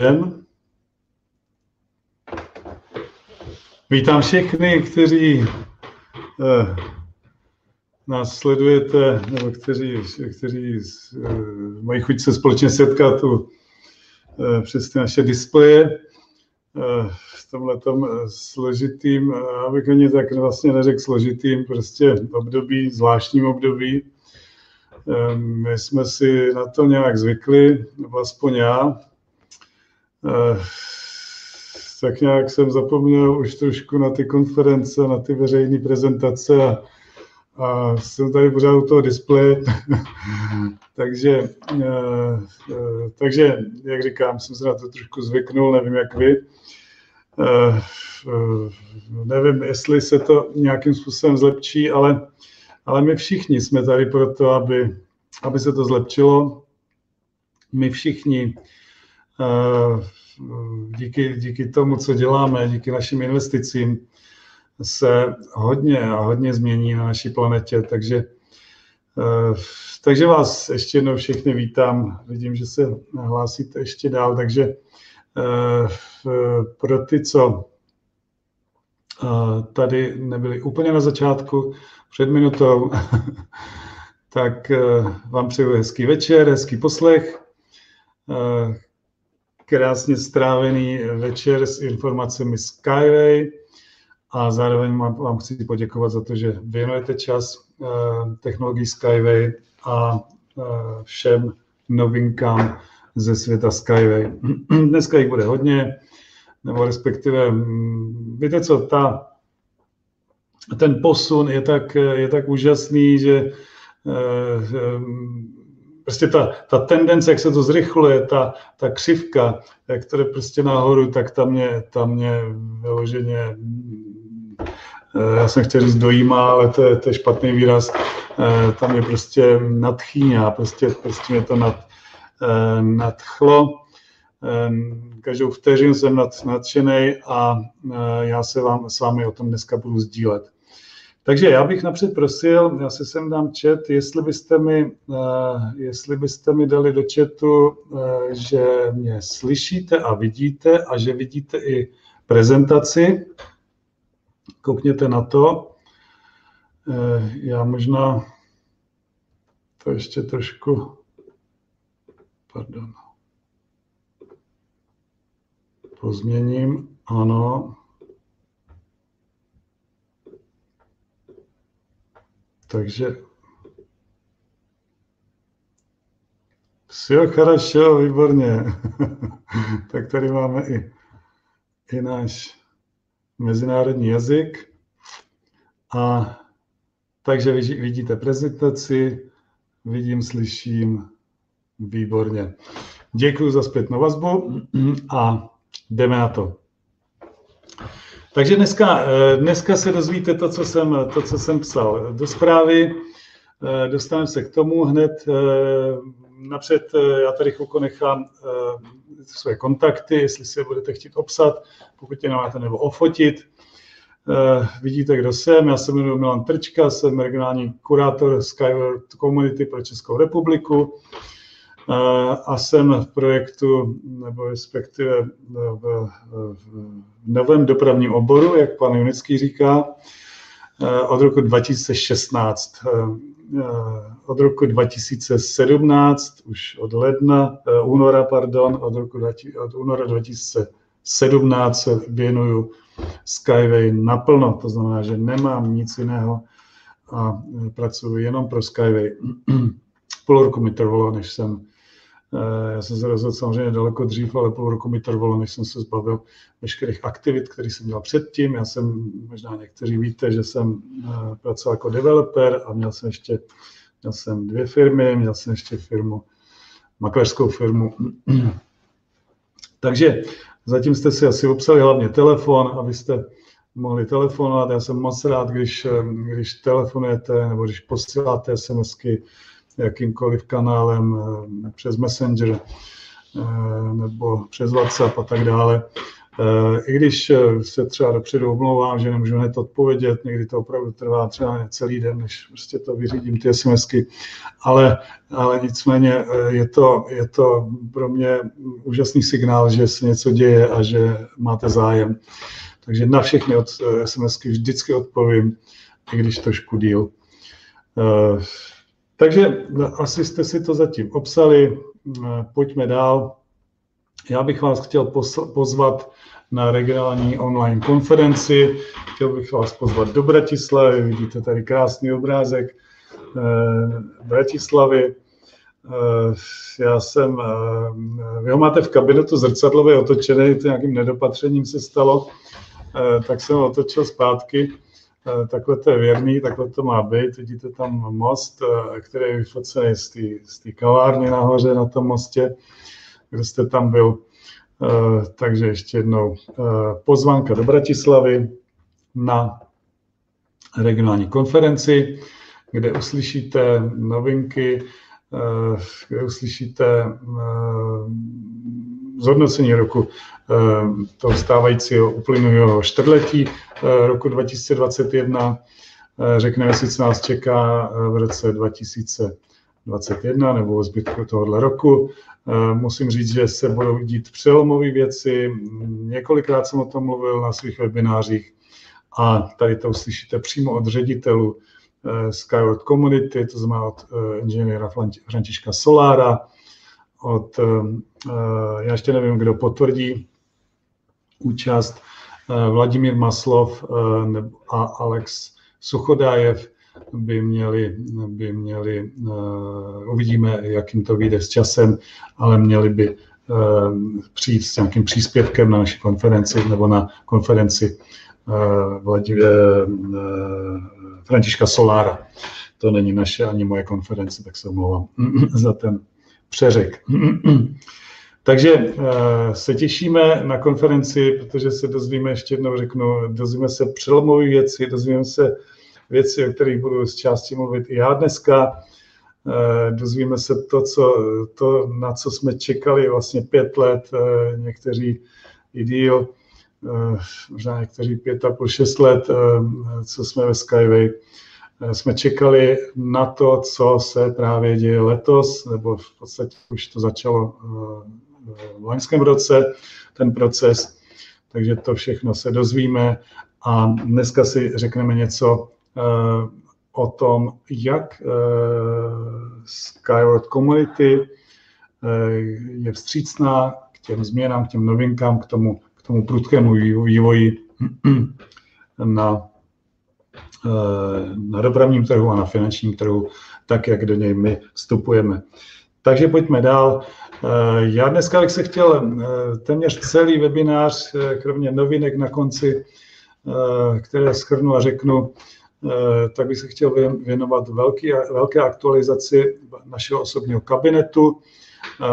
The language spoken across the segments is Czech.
den. Vítám všechny, kteří eh, nás sledujete, nebo kteří, kteří eh, mají chuť se společně setkat tu, eh, přes ty naše displeje eh, v tomhle eh, složitým, eh, abych ani tak vlastně neřekl složitým, prostě období, zvláštním období. Eh, my jsme si na to nějak zvykli, nebo aspoň já. Eh, tak nějak jsem zapomněl už trošku na ty konference, na ty veřejné prezentace a, a jsem tady pořád u toho displeje. takže, eh, eh, takže, jak říkám, jsem se na to trošku zvyknul, nevím jak vy. Nevím, jestli se to nějakým způsobem zlepší, ale, ale my všichni jsme tady proto, aby, aby se to zlepšilo. My všichni díky, díky tomu, co děláme, díky našim investicím, se hodně a hodně změní na naší planetě, takže, eh, takže vás ještě jednou všechny vítám. Vidím, že se hlásíte ještě dál, takže eh, pro ty, co eh, tady nebyli úplně na začátku, před minutou, tak vám přeju hezký večer, hezký poslech krásně strávený večer s informacemi Skyway a zároveň vám chci poděkovat za to, že věnujete čas eh, technologii Skyway a eh, všem novinkám ze světa Skyway. Dneska jich bude hodně, nebo respektive, mm, víte co, ta, ten posun je tak, je tak úžasný, že eh, prostě ta, ta tendence, jak se to zrychluje, ta, ta křivka, jde prostě nahoru, tak tam mě, tam mě vyloženě, eh, já jsem chtěl říct dojímá, ale to je, to je špatný výraz, eh, tam je prostě nadchýňá, prostě, prostě mě to nad, eh, nadchlo. Každou vteřinu jsem nad, nadšený a já se vám s vámi o tom dneska budu sdílet. Takže já bych napřed prosil, já si sem dám chat, jestli byste mi, uh, jestli byste mi dali do chatu, uh, že mě slyšíte a vidíte a že vidíte i prezentaci. Koukněte na to. Uh, já možná to ještě trošku, pardon, pozměním. Ano, Takže Все хорошо, výborně. tak tady máme i, i náš mezinárodní jazyk. A takže vidíte prezentaci, vidím, slyším, výborně. Děkuji za zpětnou vazbu a jdeme na to. Takže dneska, eh, dneska se dozvíte to, co jsem, to, co jsem psal do zprávy. Eh, dostaneme se k tomu hned. Eh, napřed já tady chvilku nechám své kontakty, jestli si je budete chtít obsat, pokud je máte nebo ofotit. Vidíte, kdo jsem. Já se jmenuji Milan Trčka, jsem regionální kurátor Skyward Community pro Českou republiku a jsem v projektu, nebo respektive v, v novém dopravním oboru, jak pan Junický říká, od roku 2016. Od roku 2017, už od ledna, února, pardon, od, roku, od února 2017 se věnuju Skyway naplno, to znamená, že nemám nic jiného a pracuji jenom pro Skyway. Půl roku mi trvalo, než jsem já jsem se rozhodl samozřejmě daleko dřív, ale půl roku mi trvalo, než jsem se zbavil veškerých aktivit, které jsem dělal předtím. Já jsem, možná někteří víte, že jsem eh, pracoval jako developer a měl jsem ještě měl jsem dvě firmy, měl jsem ještě firmu, makléřskou firmu. Takže zatím jste si asi obsali hlavně telefon, abyste mohli telefonovat. Já jsem moc rád, když, eh, když telefonujete nebo když posíláte SMSky, jakýmkoliv kanálem eh, přes Messenger eh, nebo přes WhatsApp a tak dále. I když se třeba dopředu omlouvám, že nemůžu hned odpovědět, někdy to opravdu trvá třeba celý den, než prostě to vyřídím ty SMSky, ale, ale nicméně je to, je to pro mě úžasný signál, že se něco děje a že máte zájem. Takže na všechny SMSky vždycky odpovím, i když trošku díl. Takže asi jste si to zatím obsali, pojďme dál. Já bych vás chtěl pozvat na regionální online konferenci. Chtěl bych vás pozvat do Bratislavy. Vidíte tady krásný obrázek eh, Bratislavy. Eh, já jsem, eh, vy ho máte v kabinetu zrcadlově otočený, to nějakým nedopatřením se stalo, tak jsem otočil zpátky. Takhle to je věrný, takhle to má být. Vidíte tam most, který je vyfocený z té kavárny nahoře na tom mostě kdo jste tam byl. Eh, takže ještě jednou eh, pozvánka do Bratislavy na regionální konferenci, kde uslyšíte novinky, eh, kde uslyšíte zhodnocení roku toho stávajícího uplynulého čtvrtletí roku 2021. Řekneme si, co nás čeká v roce 2021 nebo zbytku tohohle roku. Eh, musím říct, že se budou dít přelomové věci. Několikrát jsem o tom mluvil na svých webinářích a tady to uslyšíte přímo od ředitelů eh, Skyward Community, to znamená od eh, inženýra Františka Solára, od, já ještě nevím, kdo potvrdí účast, Vladimír Maslov a Alex Suchodájev, by měli, by měli uvidíme, jak jim to vyjde s časem, ale měli by přijít s nějakým příspěvkem na naší konferenci nebo na konferenci uh, Františka Solára. To není naše ani moje konference, tak se omlouvám za ten přeřek. Takže uh, se těšíme na konferenci, protože se dozvíme, ještě jednou řeknu, dozvíme se přelomové věci, dozvíme se věci, o kterých budu z části mluvit i já dneska. Eh, dozvíme se to, co, to, na co jsme čekali vlastně pět let, eh, někteří i díl, eh, možná někteří pět a půl, šest let, co jsme ve Skyway. Jsme čekali na to, co se právě děje letos, nebo v podstatě už to začalo v loňském roce, ten proces, takže to všechno se dozvíme. A dneska si řekneme něco Eh, o tom, jak eh, Skyward Community eh, je vstřícná k těm změnám, k těm novinkám, k tomu, k tomu prudkému vývoji na, na dopravním trhu a na finančním trhu, tak jak do něj my vstupujeme. Takže pojďme dál. Já dneska bych se chtěl téměř celý webinář, kromě novinek na konci, které schrnu a řeknu, Eh, tak bych se chtěl věnovat velký, velké aktualizaci našeho osobního kabinetu, eh,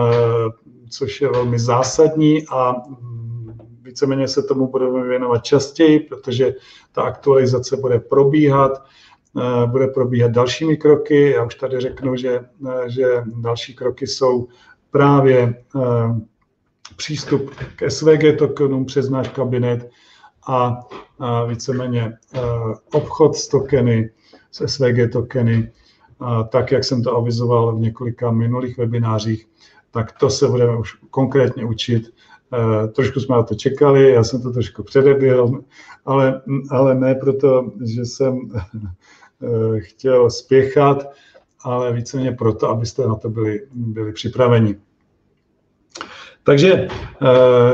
což je velmi zásadní a víceméně se tomu budeme věnovat častěji, protože ta aktualizace bude probíhat, eh, bude probíhat dalšími kroky. Já už tady řeknu, že, že další kroky jsou právě přístup k SVG tokenům přes náš kabinet, a, víceméně obchod s tokeny, s SVG tokeny, tak jak jsem to avizoval v několika minulých webinářích, tak to se budeme už konkrétně učit. Trošku jsme na to čekali, já jsem to trošku předeběhl, ale, ale ne proto, že jsem e, chtěl spěchat, ale víceméně proto, abyste na to byli, byli připraveni. Takže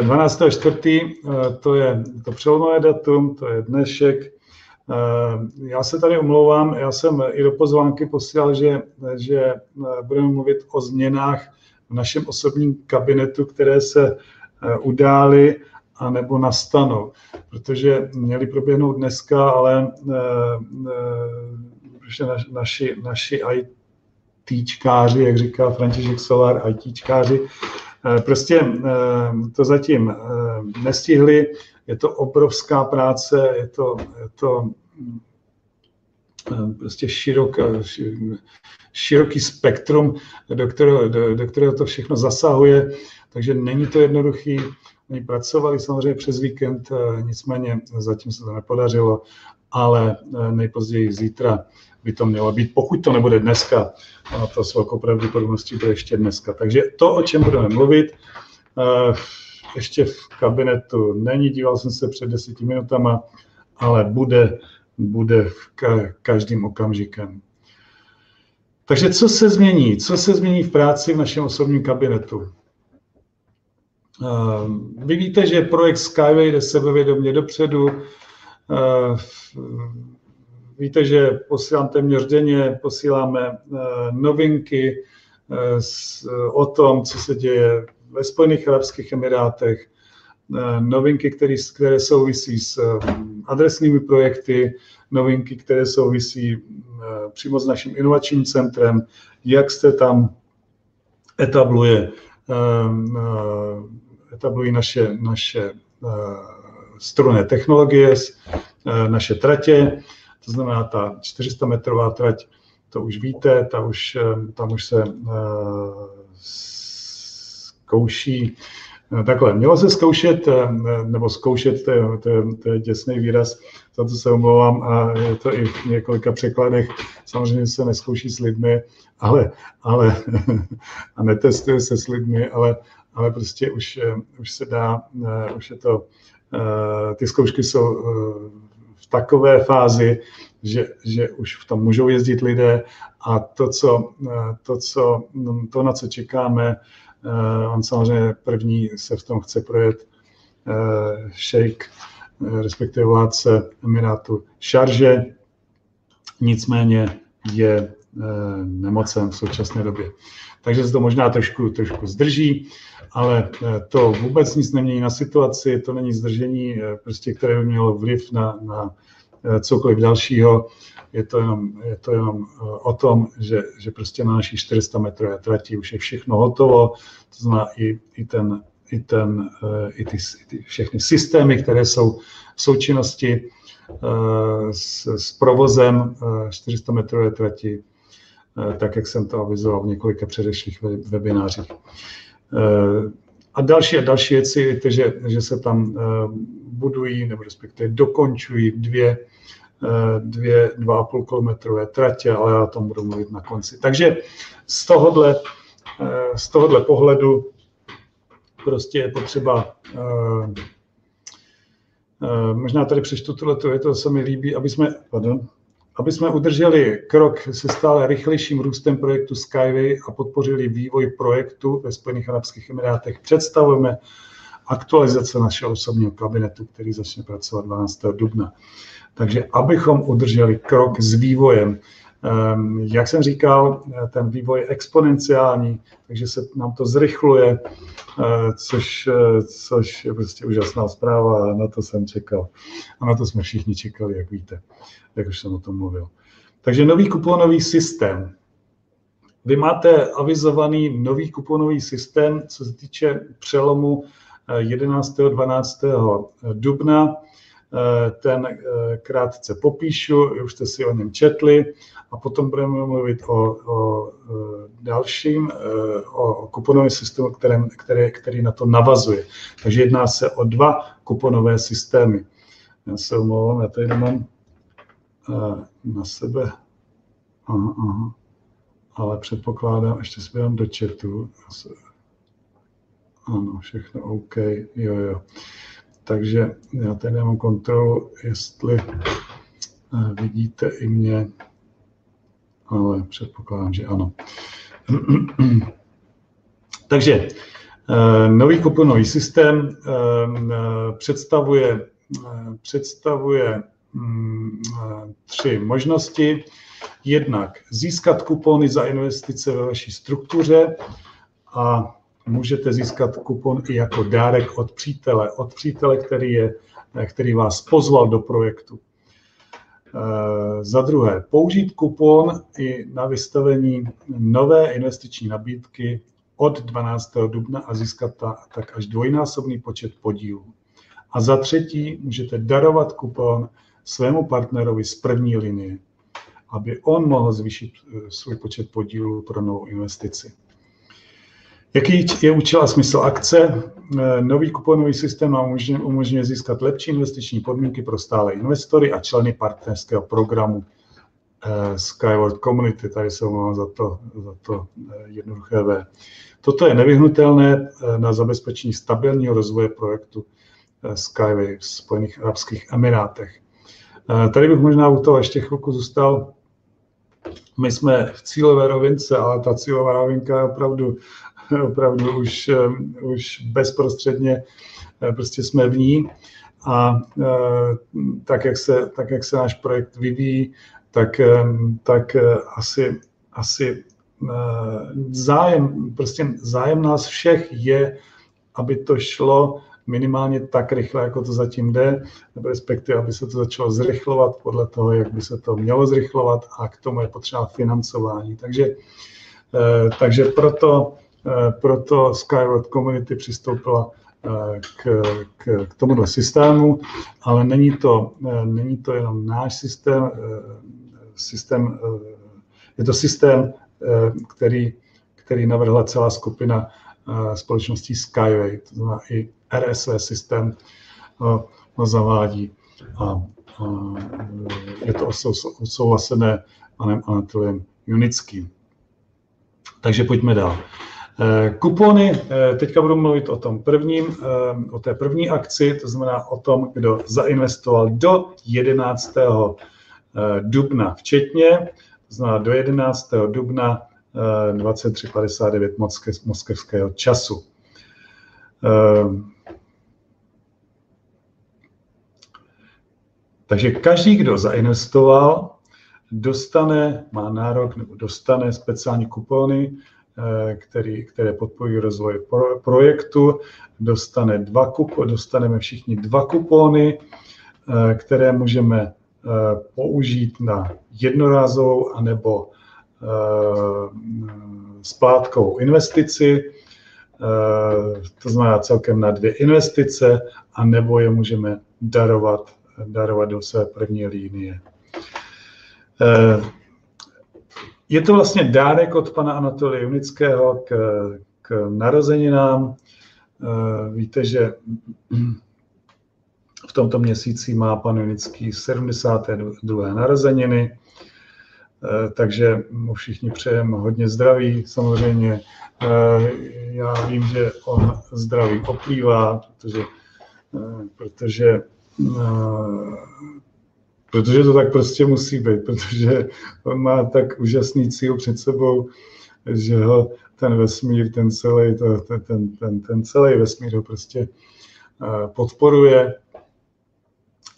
12.4. Eh, eh, to je to přelomové datum, to je dnešek. Eh, já se tady omlouvám, já jsem i do pozvánky posílal, že, že budeme mluvit o změnách v našem osobním kabinetu, které se udály a nebo nastanou, protože měly proběhnout dneska, ale naši, naši ITčkáři, jak říká František Solar, ITčkáři, Eh, prostě eh, to zatím eh, nestihli, je to obrovská práce, je to, je to prostě širok, široký spektrum, do kterého, do, do kterého to všechno zasahuje, takže není to jednoduchý. Oni pracovali samozřejmě přes víkend, nicméně zatím se to nepodařilo, ale nejpozději zítra by to mělo být, pokud to nebude dneska, a to s velkou pravděpodobností bude ještě dneska. Takže to, o čem budeme mluvit, ještě v kabinetu není, díval jsem se před deseti minutama, ale bude, bude v každým okamžikem. Takže co se změní? Co se změní v práci v našem osobním kabinetu? Vy víte, že projekt Skyway jde sebevědomě dopředu. Víte, že posílám téměř denně, posíláme novinky o tom, co se děje ve Spojených Arabských Emirátech, eh, novinky, které, které souvisí s eh, adresními projekty, novinky, které souvisí eh, přímo s naším inovačním centrem, jak se tam etabluje, etablují naše, naše strunné technologie, naše tratě, to znamená ta 400 metrová trať, to už víte, ta už, tam už se zkouší eh, Takhle, mělo se zkoušet, eh, nebo zkoušet, to je, to je, to je děsný výraz, za to se omlouvám a je to i v několika překladech. Samozřejmě se neskouší s lidmi, ale, ale a netestuje se s lidmi, ale, ale prostě už, eh, už se dá, už je to, ty zkoušky jsou v takové fázi, že, že už v tom můžou jezdit lidé a to, co, to, co, to na co čekáme, Eh, on samozřejmě první se v tom chce projet eh, šejk, eh, respektive vládce Emirátu Šarže, nicméně je nemocen v současné době. Takže se to možná trošku, trošku zdrží, ale to vůbec nic nemění na situaci, to není zdržení, prostě, které by mělo vliv na, na cokoliv dalšího. Je to jenom, je to jenom eh, o tom, že, že prostě na naší 400 metrové trati už je všechno hotovo, to znamená i, i ten, i, ten, eh, i ty, i ty všechny systémy, které jsou v součinnosti eh, s, s provozem 400 metrové trati, tak jak jsem to avizoval v několika předešlých webinářích. A další a další věci, že, že se tam budují, nebo respektive dokončují dvě Eh, dvě, dva a půl kilometrové tratě, ale já o tom budu mluvit na konci. Takže z tohohle, eh, z tohohle pohledu prostě je potřeba eh, Možná tady přečtu je to, se mi líbí, aby jsme, pardon, aby jsme udrželi krok se stále rychlejším růstem projektu Skyway a podpořili vývoj projektu ve Spojených Arabských Emirátech, představujeme aktualizace našeho osobního kabinetu, který začne pracovat 12. dubna. Takže abychom udrželi krok s vývojem, jak jsem říkal, ten vývoj je exponenciální, takže se nám to zrychluje, eh, což, eh, což je prostě úžasná zpráva a na to jsem čekal. A na to jsme všichni čekali, jak víte, jak už jsem o tom mluvil. Takže nový kuponový systém. Vy máte avizovaný nový kuponový systém, co se týče přelomu 11. Eh, 12. dubna. Eh, ten eh, krátce popíšu, už jste si o něm četli a potom budeme mluvit o, o eh, dalším, o kuponovém systému, který, který, který na to navazuje. Takže jedná se o dva kuponové systémy. Já se omlouvám, já tady nemám na sebe. Aha, aha. Ale předpokládám, ještě si dám do chatu. Ano, všechno OK. Jo, jo. Takže já tady nemám kontrolu, jestli eh, vidíte i mě, ale předpokládám, že ano. Takže eh, nový kuponový systém eh, představuje, představuje mm, tři možnosti. Jednak získat kupony za investice ve vaší struktuře a můžete získat kupon i jako dárek od přítele, od přítele, který, je, který vás pozval do projektu. E, za druhé, použít kupon i na vystavení nové investiční nabídky od 12. dubna a získat ta, tak až dvojnásobný počet podílů. A za třetí, můžete darovat kupon svému partnerovi z první linie, aby on mohl zvýšit e, svůj počet podílů pro novou investici. Jaký je účel a smysl akce? Nový kuponový systém nám umožňuje získat lepší investiční podmínky pro stále investory a členy partnerského programu Skyward Community. Tady se omlouvám za to, za to jednoduché V. Toto je nevyhnutelné na zabezpečení stabilního rozvoje projektu Skyway v Spojených Arabských Emirátech. Tady bych možná u toho ještě chvilku zůstal. My jsme v cílové rovince, ale ta cílová rovinka je opravdu, opravdu už, už bezprostředně, prostě jsme v ní. A tak, jak se, tak, jak se náš projekt vyvíjí, tak, tak asi, asi zájem, prostě zájem nás všech je, aby to šlo minimálně tak rychle, jako to zatím jde, nebo respektive, aby se to začalo zrychlovat podle toho, jak by se to mělo zrychlovat a k tomu je potřeba financování. Takže, eh, takže proto, eh, proto Skyward Community přistoupila eh, k, k, k tomuto systému, ale není to, není to jenom náš systém, systém je to systém, který, který navrhla celá skupina společností Skyway, to znamená i RSV systém ho zavádí a, a je to odsouhlasené panem Anatoliem Junickým. Takže pojďme dál. E, kupony, e, teďka budu mluvit o tom prvním, e, o té první akci, to znamená o tom, kdo zainvestoval do 11. dubna včetně, to znamená do 11. dubna 23.59 moskevského času. Takže každý, kdo zainvestoval, dostane, má nárok nebo dostane speciální kupony, eh, který, které podporují rozvoj projektu, dostane dva kupo, dostaneme všichni dva kupony, eh, které můžeme eh, použít na jednorázovou anebo splátkovou investici, to znamená celkem na dvě investice, a nebo je můžeme darovat darovat do své první línie. Eh, je to vlastně dárek od pana Anatolia Junického k, k narozeninám. Eh, víte, že v tomto měsíci má pan Junický 72. narozeniny, eh, takže mu všichni přejeme hodně zdraví. Samozřejmě já vím, že on zdraví oplývá, protože, protože protože to tak prostě musí být, protože on má tak úžasný cíl před sebou, že ho ten vesmír, ten celý, to, ten, ten, ten celý vesmír ho prostě podporuje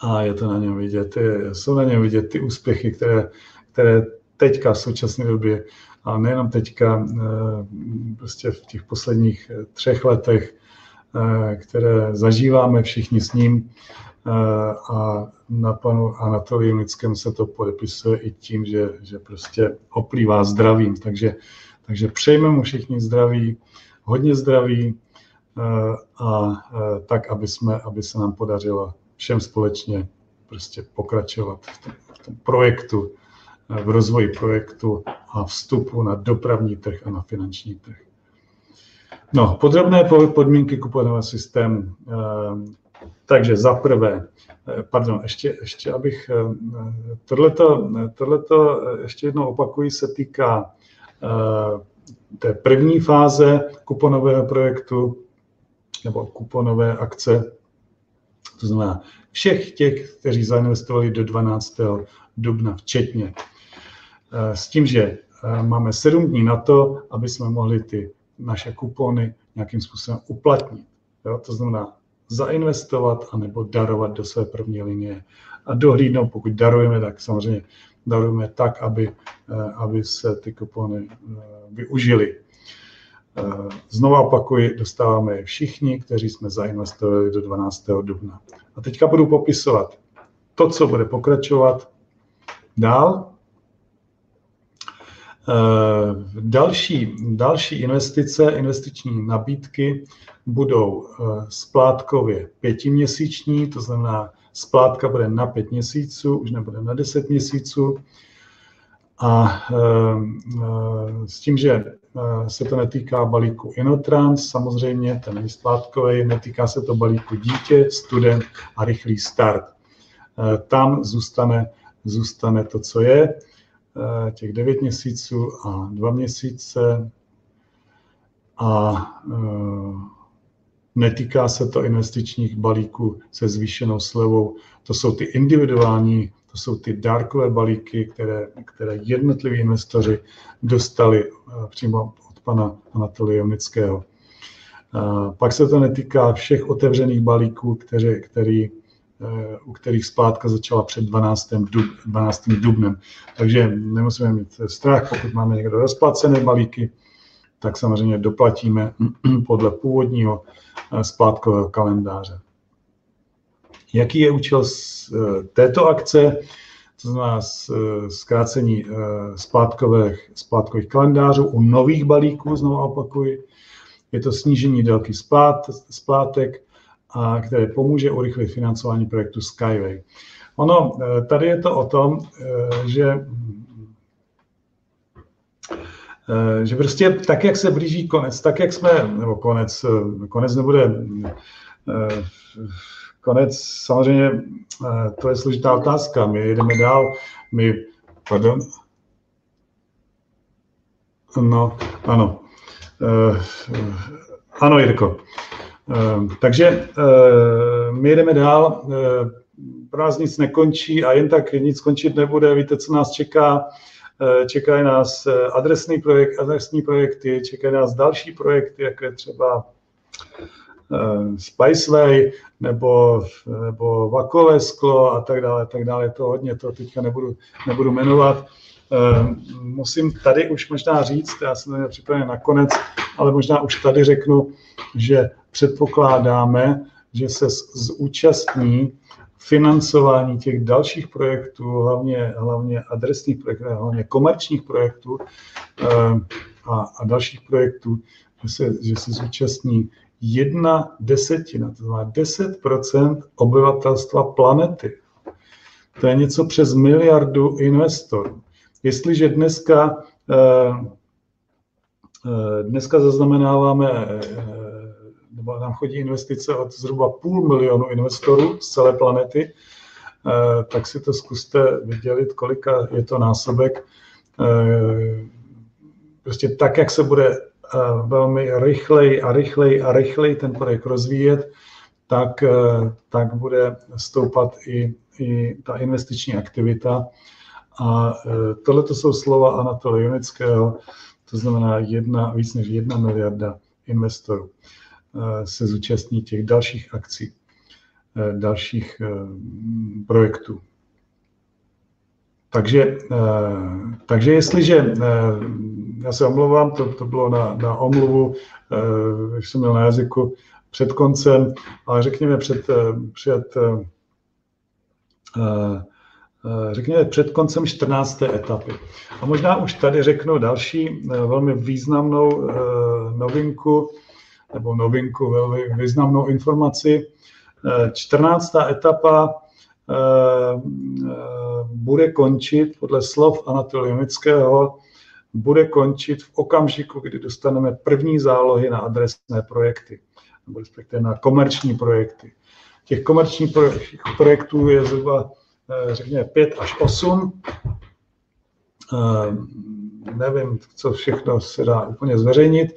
a je to na něm vidět, je, jsou na něm vidět ty úspěchy, které, které teďka v současné době, a nejenom teďka, prostě v těch posledních třech letech, které zažíváme všichni s ním, a na panu Anatolii Lickém se to podepisuje i tím, že, že prostě oplývá zdravím. Takže, takže přejme mu všichni zdraví, hodně zdraví a tak, aby, jsme, aby se nám podařilo všem společně prostě pokračovat v tom, v tom projektu, v rozvoji projektu a vstupu na dopravní trh a na finanční trh. No, podrobné podmínky kuponového systému. Takže za prvé, eh, pardon, ještě, ještě abych, eh, tohleto, tohleto eh, ještě jednou opakuji, se týká té první fáze kuponového projektu nebo kuponové akce, to znamená všech těch, kteří zainvestovali do 12. dubna včetně. S tím, že máme sedm dní na to, aby jsme mohli ty naše kupony nějakým způsobem uplatnit. Jo? To znamená, zainvestovat anebo darovat do své první linie. A dohlídnout, pokud darujeme, tak samozřejmě darujeme tak, aby, eh, aby se ty kupony eh, využily. Eh, Znovu opakuji, dostáváme je všichni, kteří jsme zainvestovali do 12. dubna. A teďka budu popisovat to, co bude pokračovat dál. Další, další investice, investiční nabídky budou eh, splátkově pětiměsíční, to znamená, splátka bude na pět měsíců, už nebude na deset měsíců. A eh, s tím, že se to netýká balíku Inotrans, samozřejmě, ten není splátkový, netýká se to balíku dítě, student a rychlý start. Tam zůstane, zůstane to, co je, těch 9 měsíců a 2 měsíce a netýká se to investičních balíků se zvýšenou slevou. To jsou ty individuální to jsou ty dárkové balíky, které, které jednotliví investoři dostali eh, přímo od pana Anatolia Jonického. Eh, pak se to netýká všech otevřených balíků, které, který, eh, u kterých splátka začala před 12. Dub, 12. dubnem. Takže nemusíme mít strach, pokud máme někdo rozplacené balíky, tak samozřejmě doplatíme podle původního splátkového kalendáře. Jaký je účel z eh, této akce? To znamená eh, zkrácení eh, splátkových, splátkových kalendářů u nových balíků, znovu opakuji. Je to snížení délky splát, splátek, a které pomůže urychlit financování projektu Skyway. Ono, tady je to o tom, že že prostě tak, jak se blíží konec, tak, jak jsme, nebo konec, konec nebude konec, samozřejmě eh, to je složitá otázka. My jedeme dál, my, pardon, no, ano, ano, Jirko. Uh, takže uh, my jedeme dál, uh, pro nás nic nekončí a jen tak nic končit nebude. Víte, co nás čeká? Čekají nás adresní, projekt, adresní projekty, čekají nás další projekty, jako je třeba Eh, Spiceway nebo, nebo vakové sklo a tak dále, tak dále. To hodně, to teďka nebudu, nebudu jmenovat. Eh, musím tady už možná říct, já jsem to připraven nakonec, ale možná už tady řeknu, že předpokládáme, že se zúčastní financování těch dalších projektů, hlavně, hlavně adresních projektů, hlavně komerčních projektů eh, a, a dalších projektů, že se, že se zúčastní jedna desetina, to znamená 10% obyvatelstva planety. To je něco přes miliardu investorů. Jestliže dneska, eh, eh, dneska zaznamenáváme, eh, nebo nám chodí investice od zhruba půl milionu investorů z celé planety, tak si to zkuste vydělit, kolika je to násobek. Prostě tak, jak se bude velmi rychleji a rychleji a rychleji ten projekt rozvíjet, tak, tak bude stoupat i, i ta investiční aktivita. A tohle to jsou slova Anatoly Junického, to znamená jedna, víc než jedna miliarda investorů se zúčastní těch dalších akcí, dalších projektů. Takže, takže jestliže já se omlouvám, to, to bylo na, na omluvu, eh, jsem měl na jazyku před koncem, ale řekněme před, eh, před eh, řekněme před koncem 14. etapy. A možná už tady řeknu další velmi významnou novinku, nebo novinku, velmi významnou informaci. 14. etapa bude končit podle slov Anatolia Jonického bude končit v okamžiku, kdy dostaneme první zálohy na adresné projekty, nebo respektive na komerční projekty. Těch komerčních projektů je zhruba, eh, řekněme, 5 až 8. Eh, nevím, co všechno se dá úplně zveřejnit,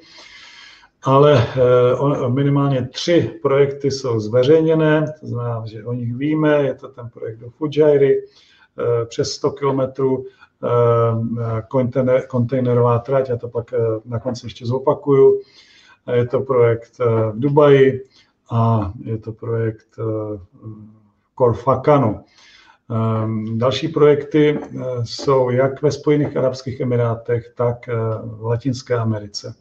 ale eh, minimálně tři projekty jsou zveřejněné, to znamená, že o nich víme, je to ten projekt do Fujairi, přes 100 kilometrů Eh, kontejnerová trať, já to pak eh, na konci ještě zopakuju. Je to projekt eh, v Dubaji a je to projekt v Korfakanu. Další projekty jsou jak ve Spojených Arabských Emirátech, tak v Latinské Americe.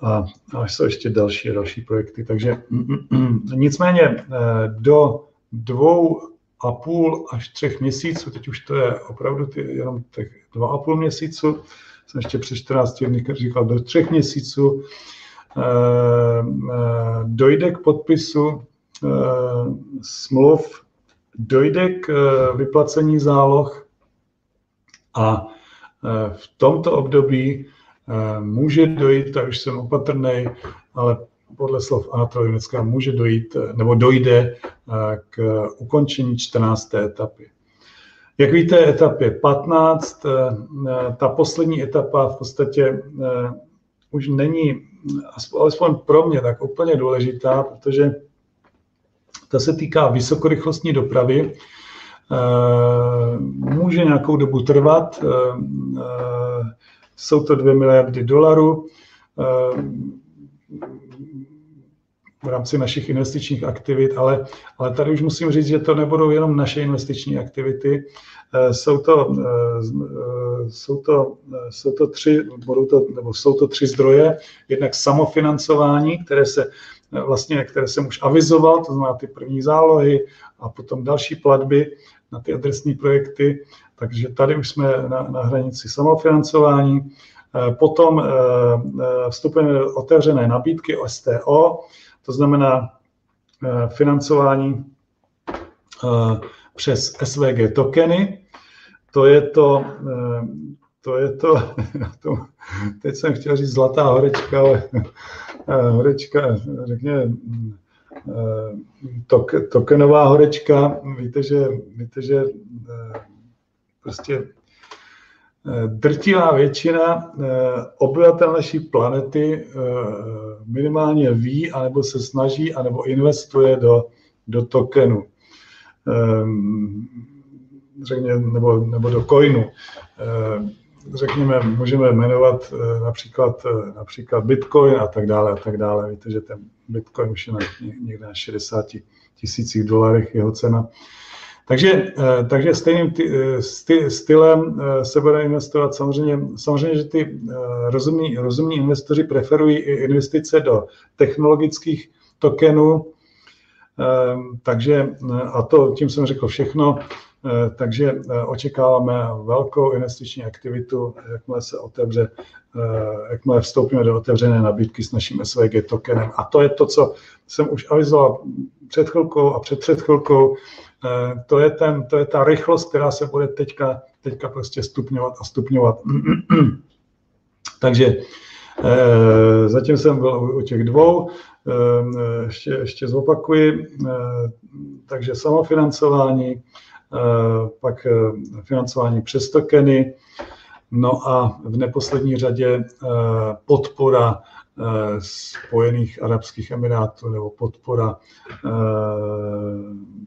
A, a jsou ještě další další projekty. Takže nicméně do dvou a půl až třech měsíců, teď už to je opravdu ty, jenom těch dva a půl měsíců, jsem ještě před 14 dny říkal do třech měsíců, eh, eh, dojde k podpisu eh, smluv, dojde k vyplacení záloh a v tomto období může dojít, a už jsem opatrný, ale podle slov Anatoly Německa může dojít, nebo dojde k ukončení 14. etapy. Jak víte, etap je 15. Ta poslední etapa v podstatě už není, alespoň pro mě, tak úplně důležitá, protože ta se týká vysokorychlostní dopravy. Může nějakou dobu trvat, jsou to 2 miliardy dolarů v rámci našich investičních aktivit, ale, ale tady už musím říct, že to nebudou jenom naše investiční aktivity, eh, jsou to, eh, eh, jsou to, jsou to tři, budou to, nebo jsou to tři zdroje, jednak samofinancování, které se vlastně, které jsem už avizoval, to znamená ty první zálohy a potom další platby na ty adresní projekty, takže tady už jsme na, na hranici samofinancování. Potom vstupujeme do otevřené nabídky STO, to znamená eh, financování eh, přes SVG tokeny. To je to, eh, to je to, to teď jsem chtěl říct zlatá horečka, ale horečka, řekněme, tok, tokenová horečka. Víte, že, víte, že prostě drtivá většina obyvatel naší planety minimálně ví, anebo se snaží, anebo investuje do, do tokenu. Ehm, řekněme, nebo, nebo do coinu. Ehm, řekněme, můžeme jmenovat eh, například, eh, například Bitcoin a tak dále a tak dále. Víte, že ten Bitcoin už je na, někde na 60 tisících dolarech jeho cena. Takže, eh, takže stejným eh, stylem eh, se bude investovat. Samozřejmě, samozřejmě že ty rozumní, rozumní investoři preferují investice do technologických tokenů, takže, a to tím jsem řekl všechno, takže očekáváme velkou investiční aktivitu, jakmile se otevře, jakmile vstoupíme do otevřené nabídky s naším SVG tokenem. A to je to, co jsem už avizoval před chvilkou a před před chvilkou, to je, ten, to je ta rychlost, která se bude teďka, teďka prostě stupňovat a stupňovat. Takže eh, zatím jsem byl u těch dvou, eh, ještě, ještě zopakuji, takže samofinancování, pak financování přes tokeny, no a v neposlední řadě podpora Spojených Arabských Emirátů nebo podpora, eh,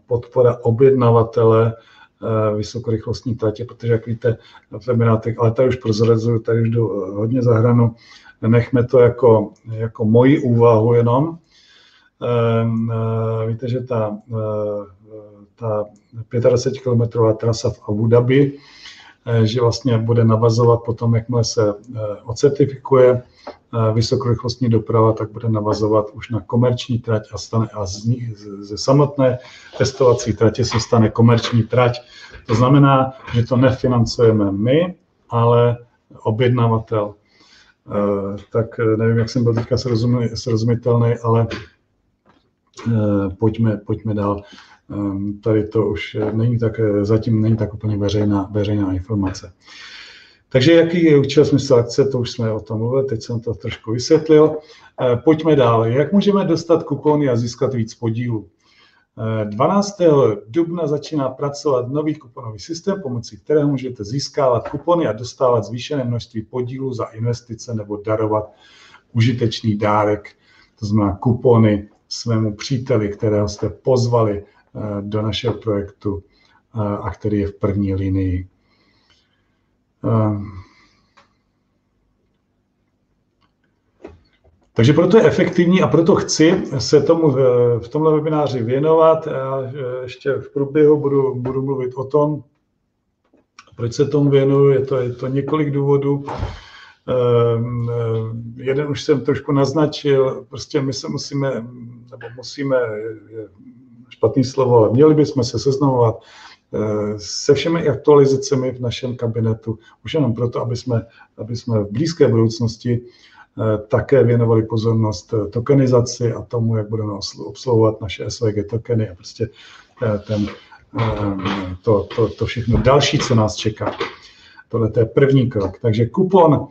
podpora objednavatele eh, vysokorychlostní tratě, protože jak víte, v Emirátech, ale tady už prozrazuju, tady už jdu hodně za hranu, nechme to jako, jako moji úvahu jenom. Eh, víte, že ta, ta 25 km trasa v Abu Dhabi, že vlastně bude navazovat potom, jakmile se ocertifikuje, vysokorychlostní doprava, tak bude navazovat už na komerční trať a, stane, a z ní, ze samotné testovací tratě se stane komerční trať. To znamená, že to nefinancujeme my, ale objednavatel. Tak nevím, jak jsem byl teďka srozumitelný, ale pojďme, pojďme dál. E, tady to už není tak, zatím není tak úplně veřejná, veřejná informace. Takže jaký je účel smysl akce, to už jsme o tom mluvili, teď jsem to trošku vysvětlil. Eh, pojďme dále. Jak můžeme dostat kupony a získat víc podílů? 12. Eh, dubna začíná pracovat nový kuponový systém, pomocí kterého můžete získávat kupony a dostávat zvýšené množství podílů za investice nebo darovat užitečný dárek, to znamená kupony svému příteli, kterého jste pozvali eh, do našeho projektu a který je v první linii. Ehm. Takže proto je efektivní a proto chci se tomu v tomhle webináři věnovat. Já ještě v průběhu budu, budu mluvit o tom, proč se tomu věnuju. Je to, je to několik důvodů. Jeden už jsem trošku naznačil, prostě my se musíme, nebo musíme, špatný slovo, ale měli bychom se seznamovat se všemi aktualizacemi v našem kabinetu, už jenom proto, aby jsme, aby jsme v blízké budoucnosti eh, také věnovali pozornost eh, tokenizaci a tomu, jak budeme obsluhovat naše SVG tokeny a prostě eh, ten, to, to, to všechno další, co nás čeká. Tohle je první krok. Takže kupon,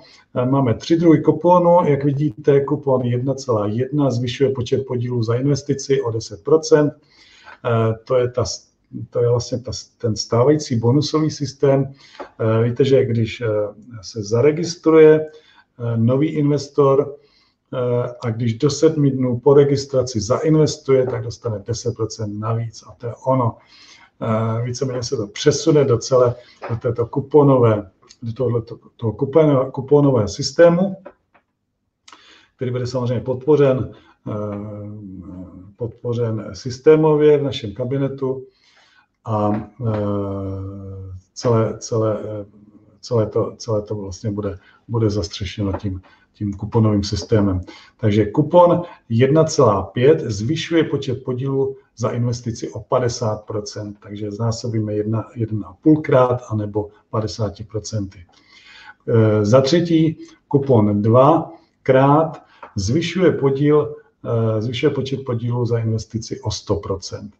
máme tři druhy kuponu. Jak vidíte, kupon 1,1 zvyšuje počet podílů za investici o 10 To je ta to je vlastně ta, ten stávající bonusový systém. Víte, že když se zaregistruje nový investor, a když do sedmi dnů po registraci zainvestuje, tak dostane 10% navíc a to je ono. Víceméně se to přesune do celé do této kuponové, do tohoto, toho kuponové, kuponového systému, který bude samozřejmě podpořen, podpořen systémově v našem kabinetu a celé, celé, celé, to, celé to vlastně bude, bude zastřešeno tím tím kuponovým systémem. Takže kupon 1,5 zvyšuje počet podílů za investici o 50%, takže znásobíme 1,5 krát anebo 50%. E, za třetí, kupon 2 krát zvyšuje podíl, zvyšuje počet podílů za investici o 100%.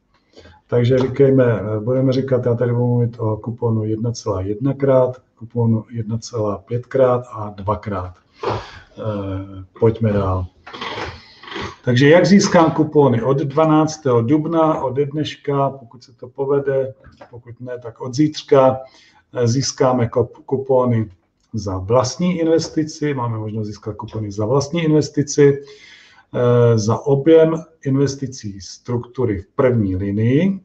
Takže říkejme, budeme říkat, já tady budu mluvit o kuponu 1,1 krát, kuponu 1,5 krát a 2 krát. Eh, pojďme dál. Takže jak získám kupony? Od 12. dubna, od dneška, pokud se to povede, pokud ne, tak od zítřka eh, získáme kupony za vlastní investici, máme možnost získat kupony za vlastní investici, eh, za objem investicí struktury v první linii,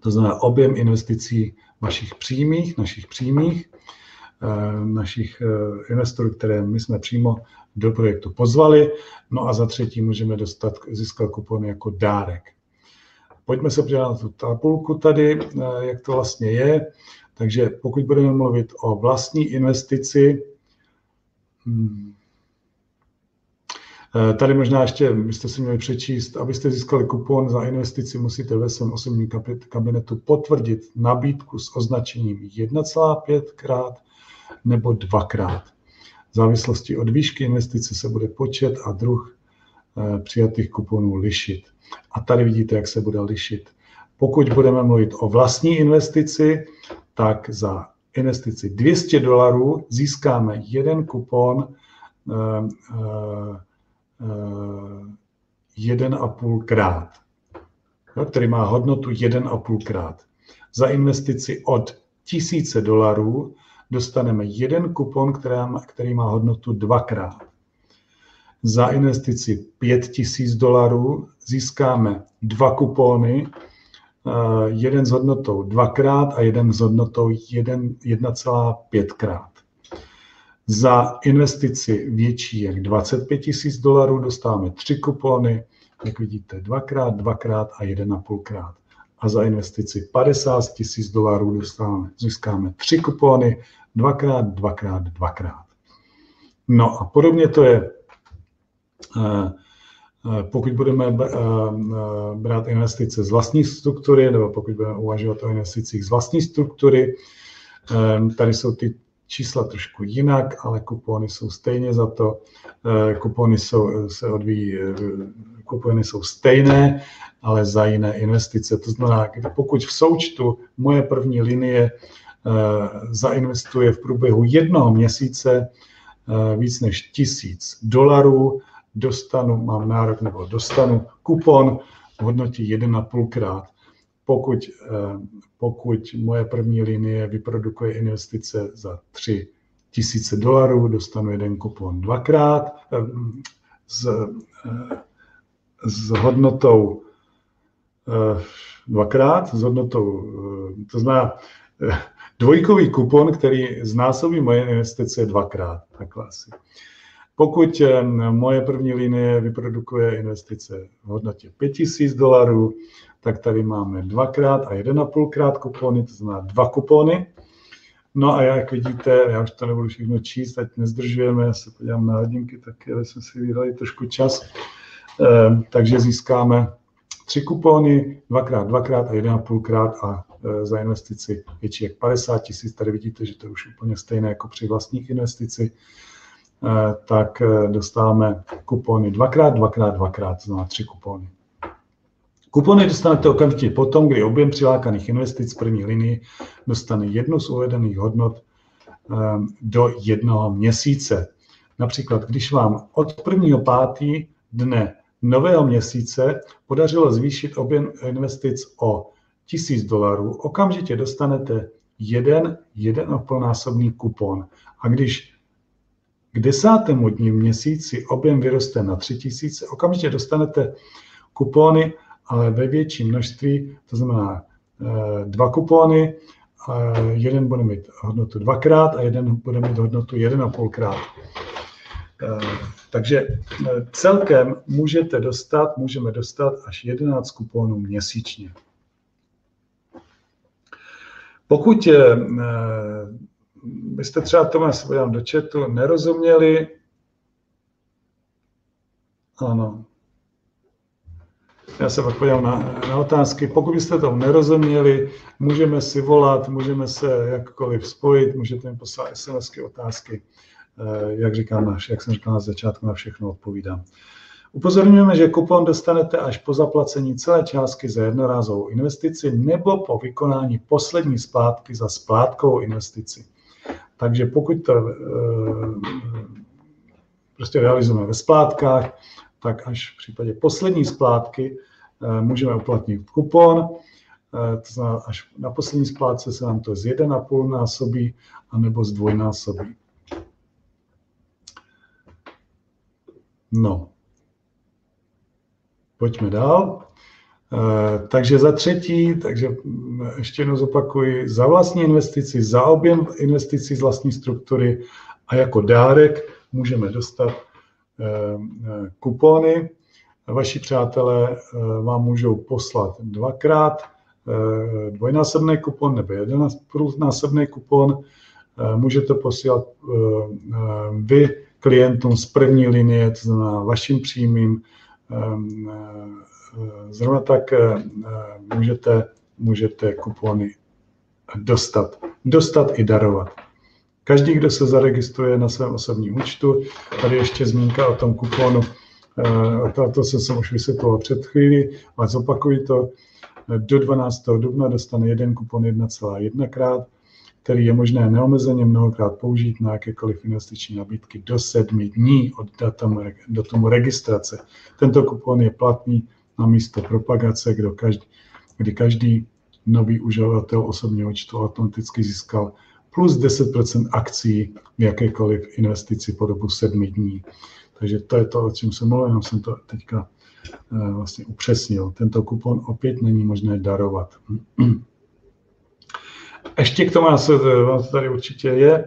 to znamená objem investicí vašich přímých, našich přímých, Eh, našich eh, investorů, které my jsme přímo do projektu pozvali. No a za třetí můžeme dostat, získat kupony jako dárek. Pojďme se podívat na tu tabulku tady, eh, jak to vlastně je. Takže pokud budeme mluvit o vlastní investici, hmm, Tady možná ještě byste si měli přečíst, abyste získali kupon za investici, musíte ve svém osobním kabinetu potvrdit nabídku s označením 1,5 krát nebo dvakrát. V závislosti od výšky investice se bude počet a druh eh, přijatých kuponů lišit. A tady vidíte, jak se bude lišit. Pokud budeme mluvit o vlastní investici, tak za investici 200 dolarů získáme jeden kupon eh, eh, jeden a krát, který má hodnotu jeden a. Za investici od tisíce dolarů dostaneme jeden kupon, který má hodnotu dvakrát. Za investici 5000 dolarů získáme dva kupony, eh, jeden s hodnotou dvakrát a jeden s hodnotou 1,5 krát. Za investici větší jak 25 tisíc dolarů dostáváme tři kupony, jak vidíte, dvakrát, dvakrát a 1,5 krát. A za investici 50 tisíc dolarů dostáváme, získáme tři kupony, dvakrát, dvakrát, dvakrát. No a podobně to je, eh, eh, pokud budeme eh, brát investice z vlastní struktury, nebo pokud budeme uvažovat o investicích z vlastní struktury, tady jsou ty čísla trošku jinak, ale kupony jsou stejně za to. Kupony jsou, se odvíjí, kupony jsou stejné, ale za jiné investice. To znamená, pokud v součtu moje první linie Eh, zainvestuje v průběhu jednoho měsíce eh, víc než tisíc dolarů, dostanu, mám nárok nebo dostanu kupon v hodnotě 1,5 krát. Pokud, eh, pokud moje první linie vyprodukuje investice za 3 tisíce dolarů, dostanu jeden kupon dvakrát s, s hodnotou dvakrát, s hodnotou, to znamená, dvojkový kupon, který znásobí moje investice dvakrát. Takhle asi. Pokud eh, moje první linie vyprodukuje investice v hodnotě 5000 dolarů, tak tady máme dvakrát a jeden a půlkrát kupony, to znamená dva kupony. No a jak vidíte, já už to nebudu všechno číst, ať nezdržujeme, já se podívám na hodinky, tak jsme si vydali trošku čas. Eh, takže získáme tři kupony, dvakrát, dvakrát a jeden a půlkrát a Eh, za investici větší jak 50 tisíc. Tady vidíte, že to je už úplně stejné jako při vlastních investici. Eh, tak eh, dostáváme kupony dvakrát, dvakrát, dvakrát, znamená tři kupony. Kupony dostanete okamžitě potom, kdy objem přilákaných investic první linii dostane jednu z uvedených hodnot ehm, do jednoho měsíce. Například, když vám od 1. 5. dne nového měsíce podařilo zvýšit objem investic o 1000 dolarů, okamžitě dostanete jeden, jeden násobný kupon. A když k desátému dní v měsíci objem vyroste na 3000, okamžitě dostanete kupony, ale ve větším množství, to znamená eh, dva kupony, jeden bude mít hodnotu dvakrát a jeden bude mít hodnotu jeden a půlkrát. Eh, takže eh, celkem můžete dostat, můžeme dostat až 11 kuponů měsíčně. Pokud byste třeba tomu, já do chatu, nerozuměli, ano, já se pak podívám na, na otázky. Pokud byste tomu nerozuměli, můžeme si volat, můžeme se jakkoliv spojit, můžete mi poslat SMSky, otázky. Eh, jak, říkám, jak jsem říkal na začátku, na všechno odpovídám. Upozorňujeme, že kupon dostanete až po zaplacení celé částky za jednorázovou investici nebo po vykonání poslední splátky za splátkovou investici. Takže pokud to eh, prostě realizujeme ve splátkách, tak až v případě poslední splátky můžeme uplatnit kupon, eh, to znamená, až na poslední splátce se nám to z 1,5 násobí, anebo z dvojnásobí. No, pojďme dál. Takže za třetí, takže ještě jednou zopakuji, za vlastní investici, za objem investicí z vlastní struktury a jako dárek můžeme dostat eh, eh, kupony. Vaši přátelé eh, vám můžou poslat dvakrát dvojnásobný kupon nebo jedenásobný kupon. Můžete posílat vy klientům z první linie, to znamená vašim přímým Zrovna tak eh, můžete, můžete kupony dostat. Dostat i darovat. Každý, kdo se zaregistruje na svém osobním účtu, tady ještě zmínka o tom kuponu, eh, to, to jsem už vysvětloval před chvíli, ale zopakuji to, do 12. dubna dostane jeden kupon 1,1 krát, který je možné neomezeně mnohokrát použít na jakékoliv investiční nabídky do sedmi dní od datumu, datumu registrace. Tento kupon je platný na místo propagace, kdo každý, kdy každý nový uživatel osobního účtu automaticky získal plus 10% akcí v jakékoliv investici po dobu sedmi dní. Takže to je to, o čem jsem mluvil, jenom jsem to teďka eh, vlastně upřesnil. Tento kupon opět není možné darovat. Ještě k tomu, vám to tady určitě je,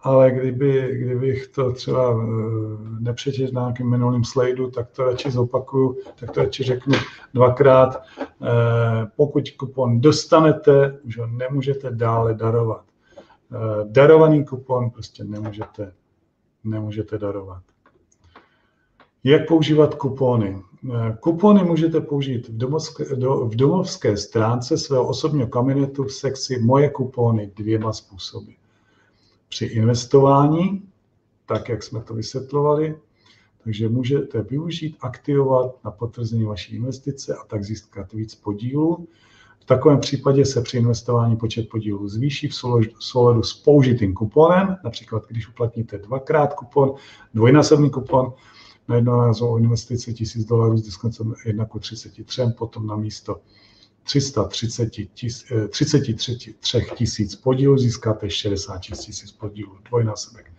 ale kdyby, kdybych to třeba eh, nepřečetl na nějakém minulém slajdu, tak to radši zopakuju, tak to radši řeknu dvakrát. Eh, pokud kupon dostanete, už ho nemůžete dále darovat. Eh, darovaný kupon prostě nemůžete, nemůžete darovat. Jak používat kupony? Kupony můžete použít v domovské, do, v domovské stránce svého osobního kabinetu v sekci Moje kupony dvěma způsoby při investování, tak jak jsme to vysvětlovali. Takže můžete využít, aktivovat na potvrzení vaší investice a tak získat víc podílů. V takovém případě se při investování počet podílů zvýší v souladu s použitým kuponem, například když uplatníte dvakrát kupon, dvojnásobný kupon na jednorázovou investici 1000 dolarů s diskontem 1 k 33, potom na místo 333 tisíc podílů, získáte 66 tisíc podílů, dvojnásobek.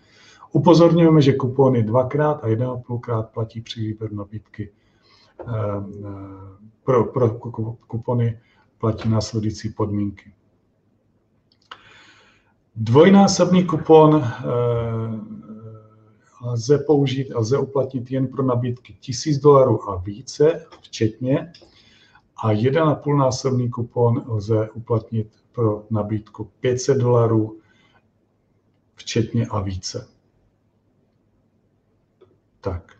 Upozorňujeme, že kupony dvakrát a jeden a půlkrát platí při výběru nabídky. Ehm, ehm, pro, pro kupony platí následující podmínky. Dvojnásobný kupon lze použít a lze uplatnit jen pro nabídky 1000 dolarů a více, včetně a 1,5 násobný kupon lze uplatnit pro nabídku 500 dolarů, včetně a více. Tak.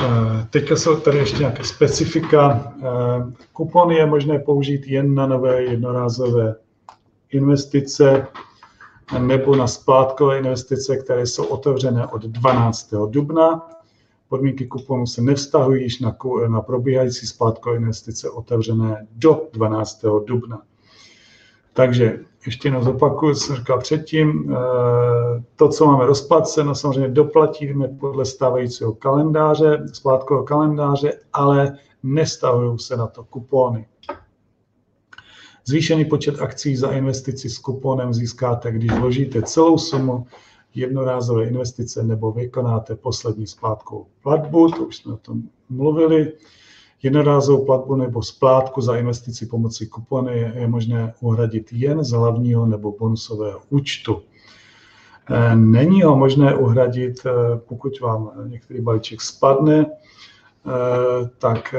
Eh, teďka jsou tady ještě nějaké specifika. Eh, kupony je možné použít jen na nové jednorázové investice nebo na splátkové investice, které jsou otevřené od 12. dubna Podmínky kuponu se nevztahují již na, na probíhající splátkové investice otevřené do 12. dubna. Takže ještě jednou zopakuju, co jsem říkal předtím. Eh, to, co máme rozplaceno, samozřejmě doplatíme podle stávajícího kalendáře, splátkového kalendáře, ale nestavují se na to kupony. Zvýšený počet akcí za investici s kuponem získáte, když vložíte celou sumu jednorázové investice nebo vykonáte poslední splátkovou platbu, to už jsme o tom mluvili. Jednorázovou platbu nebo splátku za investici pomocí kupony je, je možné uhradit jen z hlavního nebo bonusového účtu. E, není ho možné uhradit, e, pokud vám některý balíček spadne, e, tak,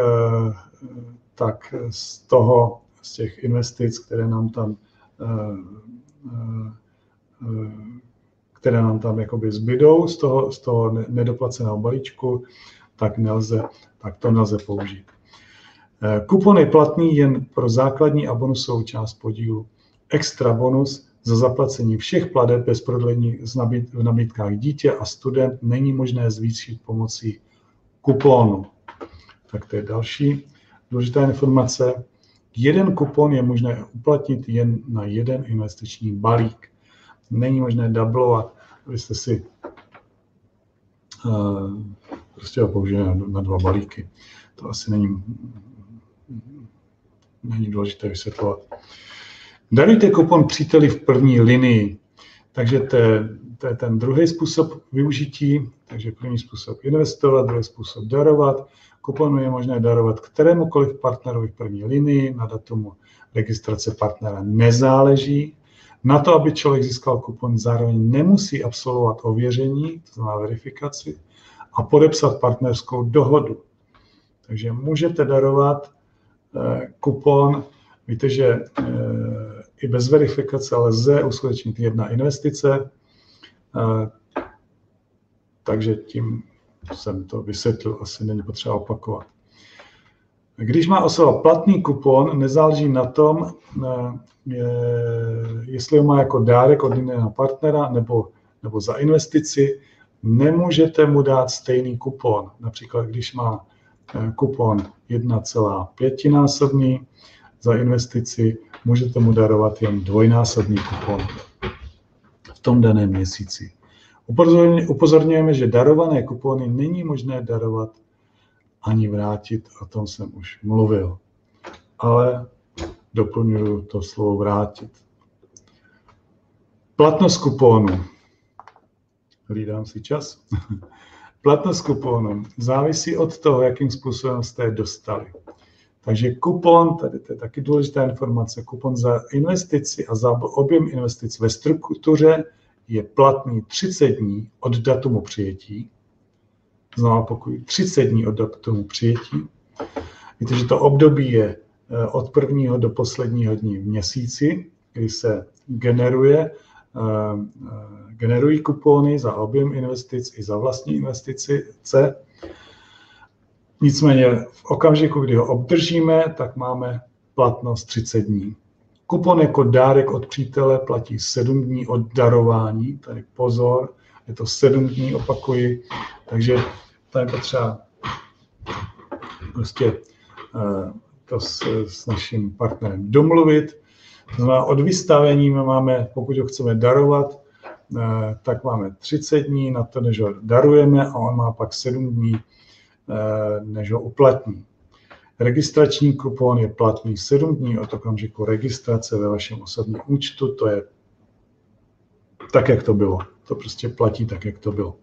tak z toho, z těch investic, které nám tam které nám tam jakoby zbydou z toho, z toho nedoplaceného balíčku, tak, nelze, tak to nelze použít. Eh, kupon je platný jen pro základní a bonusovou část podílu. Extra bonus za zaplacení všech plateb bez prodlení v nabídkách dítě a student není možné zvýšit pomocí kuponu. Tak to je další důležitá informace. Jeden kupon je možné uplatnit jen na jeden investiční balík. Není možné dublovat. Vy jste si uh, prostě ho použili na, na dva balíky. To asi není není důležité vysvětlovat. Darujte kupon příteli v první linii. Takže to je, to je ten druhý způsob využití. Takže první způsob investovat, druhý způsob darovat. Kuponu je možné darovat kterémukoliv partnerovi v první linii. Na datumu registrace partnera nezáleží. Na to, aby člověk získal kupon, zároveň nemusí absolvovat ověření, to znamená verifikaci, a podepsat partnerskou dohodu. Takže můžete darovat Eh, kupon. Víte, že eh, i bez verifikace lze uskutečnit jedna investice, eh, takže tím jsem to vysvětlil, asi není potřeba opakovat. Když má osoba platný kupon, nezáleží na tom, jestli ho má jako dárek od jiného partnera nebo, nebo za investici, nemůžete mu dát stejný kupon. Například, když má kupon 1,5 násobný za investici, můžete mu darovat jen dvojnásobný kupon v tom daném měsíci. Upozorňujeme, že darované kupony není možné darovat ani vrátit, o tom jsem už mluvil. Ale doplňuju to slovo vrátit. Platnost kuponu. Hlídám si čas. Platnost kuponu závisí od toho, jakým způsobem jste je dostali. Takže kupon, tady to je taky důležitá informace, kupon za investici a za objem investic ve struktuře je platný 30 dní od datumu přijetí. Znovu pokud 30 dní od datumu přijetí. Víte, že to období je eh, od prvního do posledního dní v měsíci, kdy se generuje Eh, generují kupony za objem investic i za vlastní investice. Nicméně v okamžiku, kdy ho obdržíme, tak máme platnost 30 dní. Kupon jako dárek od přítele platí 7 dní od darování, tady pozor, je to 7 dní, opakuji, takže to je potřeba prostě eh, to s, s naším partnerem domluvit, to znamená, od vystavení máme, pokud ho chceme darovat, eh, tak máme 30 dní na to, než ho darujeme a on má pak 7 dní, eh, než ho uplatní. Registrační kupon je platný 7 dní od okamžiku registrace ve vašem osobním účtu, to je tak, jak to bylo. To prostě platí tak, jak to bylo.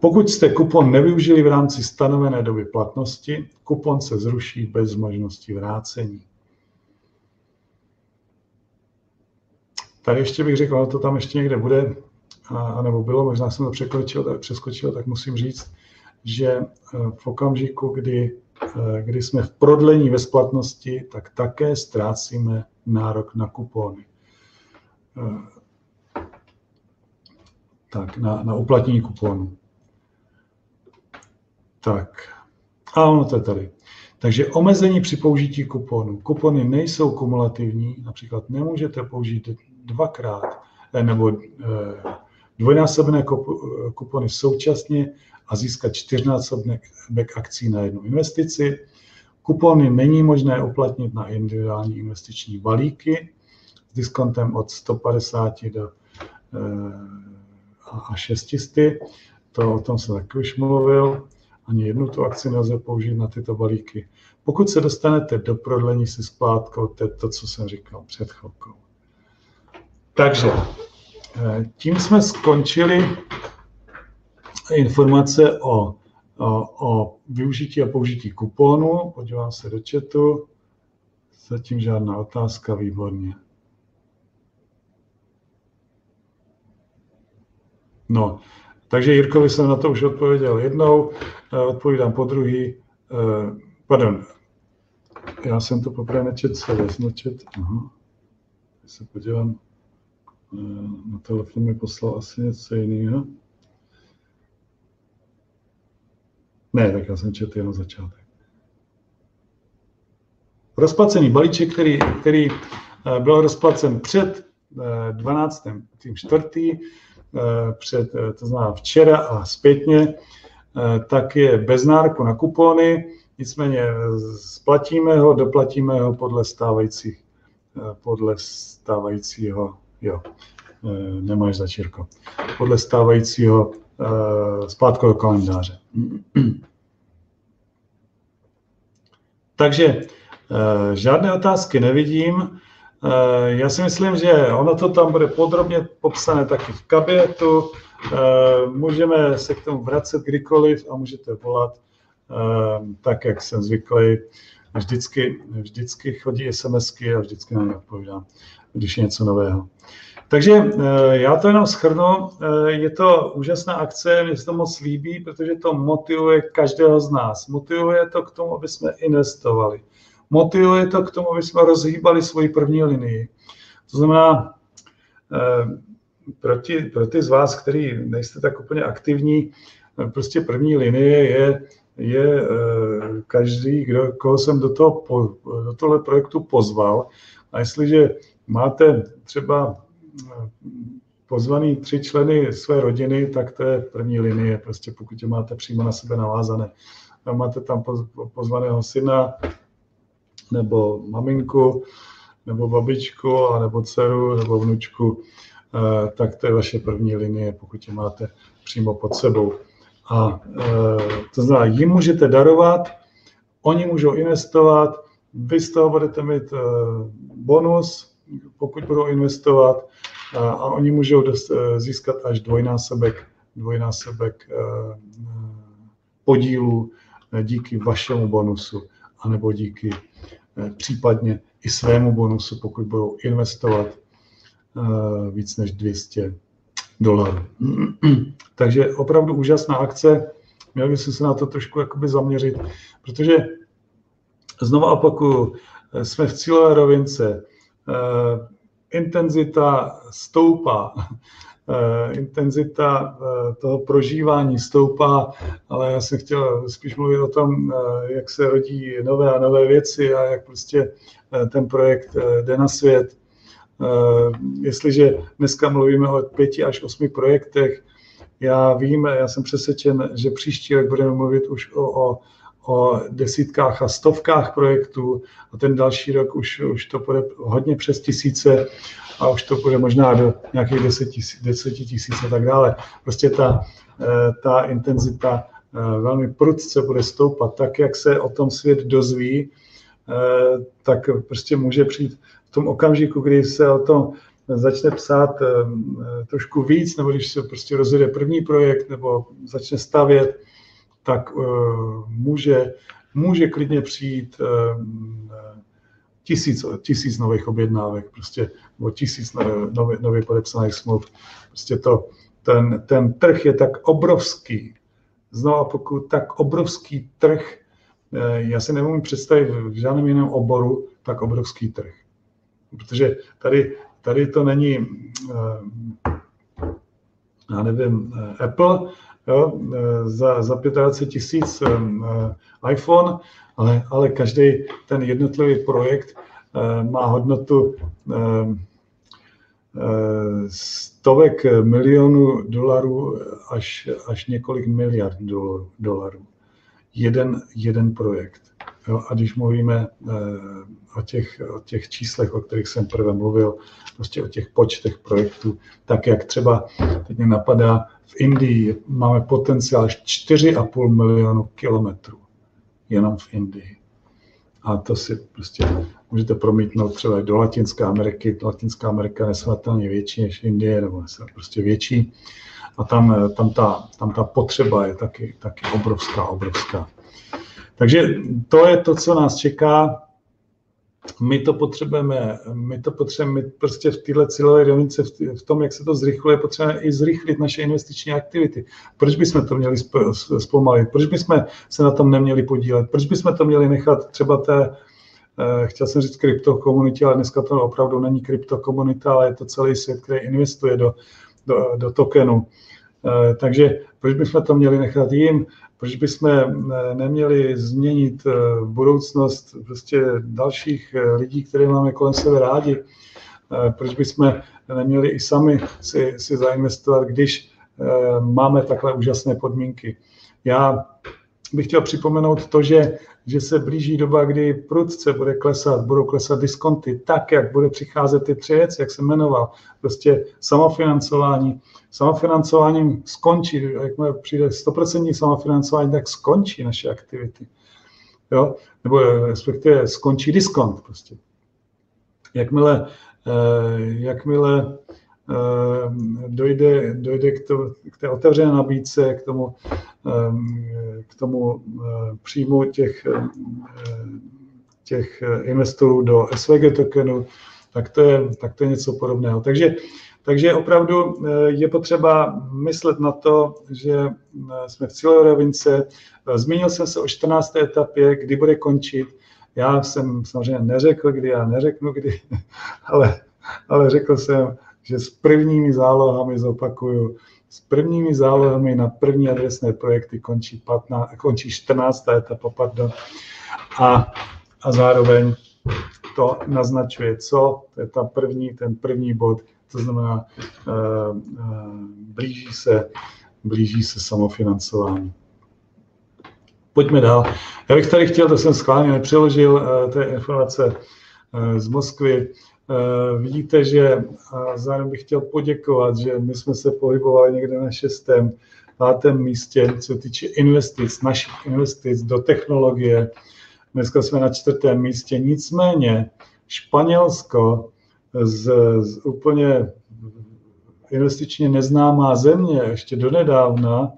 Pokud jste kupon nevyužili v rámci stanovené doby platnosti, kupon se zruší bez možnosti vrácení. Tady ještě bych řekl, to tam ještě někde bude, a, nebo bylo, možná jsem to překročil, tak, přeskočil, tak musím říct, že e, v okamžiku, kdy, kdy jsme v prodlení ve splatnosti, tak také ztrácíme nárok na kupony. E, tak, na, na uplatnění kuponu. Tak, a ono to je tady. Takže omezení při použití kuponů. Kupony nejsou kumulativní, například nemůžete použít dvakrát, eh, nebo eh, dvojnásobné kupony současně a získat čtyřnásobek akcí na jednu investici. Kupony není možné uplatnit na individuální investiční balíky s diskontem od 150 do a 600. To, o tom jsem taky už mluvil. Ani jednu tu akci nelze použít na tyto balíky. Pokud se dostanete do prodlení se splátkou, to je to, co jsem říkal před chvilkou. Takže eh, tím jsme skončili informace o, o, o využití a použití kuponu. Podívám se do chatu. Zatím žádná otázka, výborně. No, takže Jirkovi jsem na to už odpověděl jednou, eh, odpovídám po druhý. Eh, pardon, já jsem to poprvé nečet celé, nečet. Aha. Když se podívám, eh, na telefon mi poslal asi něco jiného. Ne, tak já jsem četl jenom začátek. Rozplacený balíček, který, který byl rozplacen před 12. tím čtvrtý, Eh, před, eh, to znamená včera a zpětně, eh, tak je bez nároku na kupony, nicméně splatíme ho, doplatíme ho podle stávajících, podle stávajícího, jo, nemáš začírko, podle stávajícího splátkového kalendáře. Takže žádné otázky nevidím. Eh, já si myslím, že ono to tam bude podrobně popsané taky v kabinetu. Eh, můžeme se k tomu vracet kdykoliv a můžete volat eh, tak, jak jsem zvyklý. Vždycky, vždycky chodí SMSky a vždycky na ně odpovídám, když je něco nového. Takže já to jenom schrnu. Je to úžasná akce, mně se to moc líbí, protože to motivuje každého z nás. Motivuje to k tomu, aby jsme investovali motivuje to k tomu, aby jsme rozhýbali svoji první linii. To znamená, eh, pro ty, pro ty z vás, kteří nejste tak úplně aktivní, eh, prostě první linie je, je eh, každý, kdo, koho jsem do, toho, do tohle projektu pozval. A jestliže máte třeba pozvaný tři členy své rodiny, tak to je první linie, prostě pokud je máte přímo na sebe navázané. A máte tam pozvaného syna, nebo maminku, nebo babičku, a nebo dceru, nebo vnučku, tak to je vaše první linie, pokud je máte přímo pod sebou. A to znamená, jim můžete darovat, oni můžou investovat, vy z toho budete mít eh, bonus, pokud budou investovat, a oni můžou získat až dvojnásobek, dvojnásobek podílu díky vašemu bonusu, anebo díky Eh, případně i svému bonusu, pokud budou investovat eh, víc než 200 dolarů. Takže opravdu úžasná akce. Měli bychom se na to trošku jakoby zaměřit, protože znovu opakuju, eh, jsme v cílové rovince. Intenzita stoupá. Eh, intenzita eh, toho prožívání stoupá, ale já jsem chtěl spíš mluvit o tom, eh, jak se rodí nové a nové věci a jak prostě ten projekt jde na svět. Jestliže dneska mluvíme o pěti až osmi projektech, já vím, já jsem přesvědčen, že příští rok budeme mluvit už o, o, o desítkách a stovkách projektů a ten další rok už, už to bude hodně přes tisíce a už to bude možná do nějakých 10 tisíc, 10 tisíc a tak dále. Prostě ta, eh, ta intenzita eh, velmi prudce bude stoupat. Tak, jak se o tom svět dozví, eh, tak prostě může přijít v tom okamžiku, kdy se o tom začne psát trošku víc, nebo když se prostě rozjede první projekt, nebo začne stavět, tak může, může klidně přijít tisíc, tisíc nových objednávek, prostě, nebo tisíc nově, nově podepsaných smluv. Prostě to, ten, ten trh je tak obrovský, znovu pokud tak obrovský trh, eh, já si nemůžu představit v žádném jiném oboru tak obrovský trh. Protože tady, tady to není, eh, já nevím, eh, Apple, jo, za, za 25 tisíc iPhone, ale, ale každý ten jednotlivý projekt eh, má hodnotu eh, stovek milionů dolarů až, až několik miliard dolarů. Jeden, jeden projekt. Jo, a když mluvíme o těch, o těch číslech, o kterých jsem prvé mluvil, prostě o těch počtech projektů, tak jak třeba teď mě napadá, v Indii máme potenciál 4,5 milionu kilometrů jenom v Indii. A to si prostě můžete promítnout třeba do Latinské Ameriky. Latinská Amerika je nesmatelně větší než Indie, nebo prostě větší. A tam, tam, ta, tam ta potřeba je taky, taky obrovská, obrovská. Takže to je to, co nás čeká my to potřebujeme, my to potřebujeme, my prostě v téhle cílové rovnice, v, v tom, jak se to zrychluje, potřebujeme i zrychlit naše investiční aktivity. Proč bychom to měli zpomalit? Proč bychom se na tom neměli podílet? Proč bychom to měli nechat třeba té, eh, chtěl jsem říct kryptokomunitě, ale dneska to opravdu není kryptokomunita, ale je to celý svět, který investuje do, do, do tokenu. Eh, takže proč bychom to měli nechat jim? Proč bychom eh, neměli změnit eh, budoucnost prostě dalších lidí, které máme kolem sebe rádi? Proč bychom neměli i sami si, si zainvestovat, když máme takhle úžasné podmínky? Já bych chtěl připomenout to, že, že se blíží doba, kdy prudce bude klesat, budou klesat diskonty, tak, jak bude přicházet ty tři věci, jak jsem jmenoval, prostě samofinancování, samofinancováním skončí, jakmile přijde 100% samofinancování, tak skončí naše aktivity. Jo? Nebo eh, respektive skončí diskont prostě. Jakmile, eh, jakmile eh, dojde, dojde k, to, k té otevřené nabídce, k tomu, k tomu příjmu těch, těch investorů do SVG tokenu, tak to je, tak to je něco podobného. Takže takže opravdu eh, je potřeba myslet na to, že eh, jsme v cílové rovince. Eh, zmínil jsem se o 14. etapě, kdy bude končit. Já jsem samozřejmě neřekl, kdy, já neřeknu kdy, ale, ale řekl jsem, že s prvními zálohami, zopakuju, s prvními zálohami na první adresné projekty končí, 15, končí 14. etapa, pardon, a, a zároveň to naznačuje, co, to je ta první, ten první bod, to znamená, eh, eh, blíží se, blíží se samofinancování. Pojďme dál. Já bych tady chtěl, to jsem schválně nepřeložil, eh, té informace z Moskvy. Vidíte, že zároveň bych chtěl poděkovat, že my jsme se pohybovali někde na šestém, pátém místě, co týče investic, našich investic do technologie. Dneska jsme na čtvrtém místě. Nicméně Španělsko z, z úplně investičně neznámá země ještě donedávna,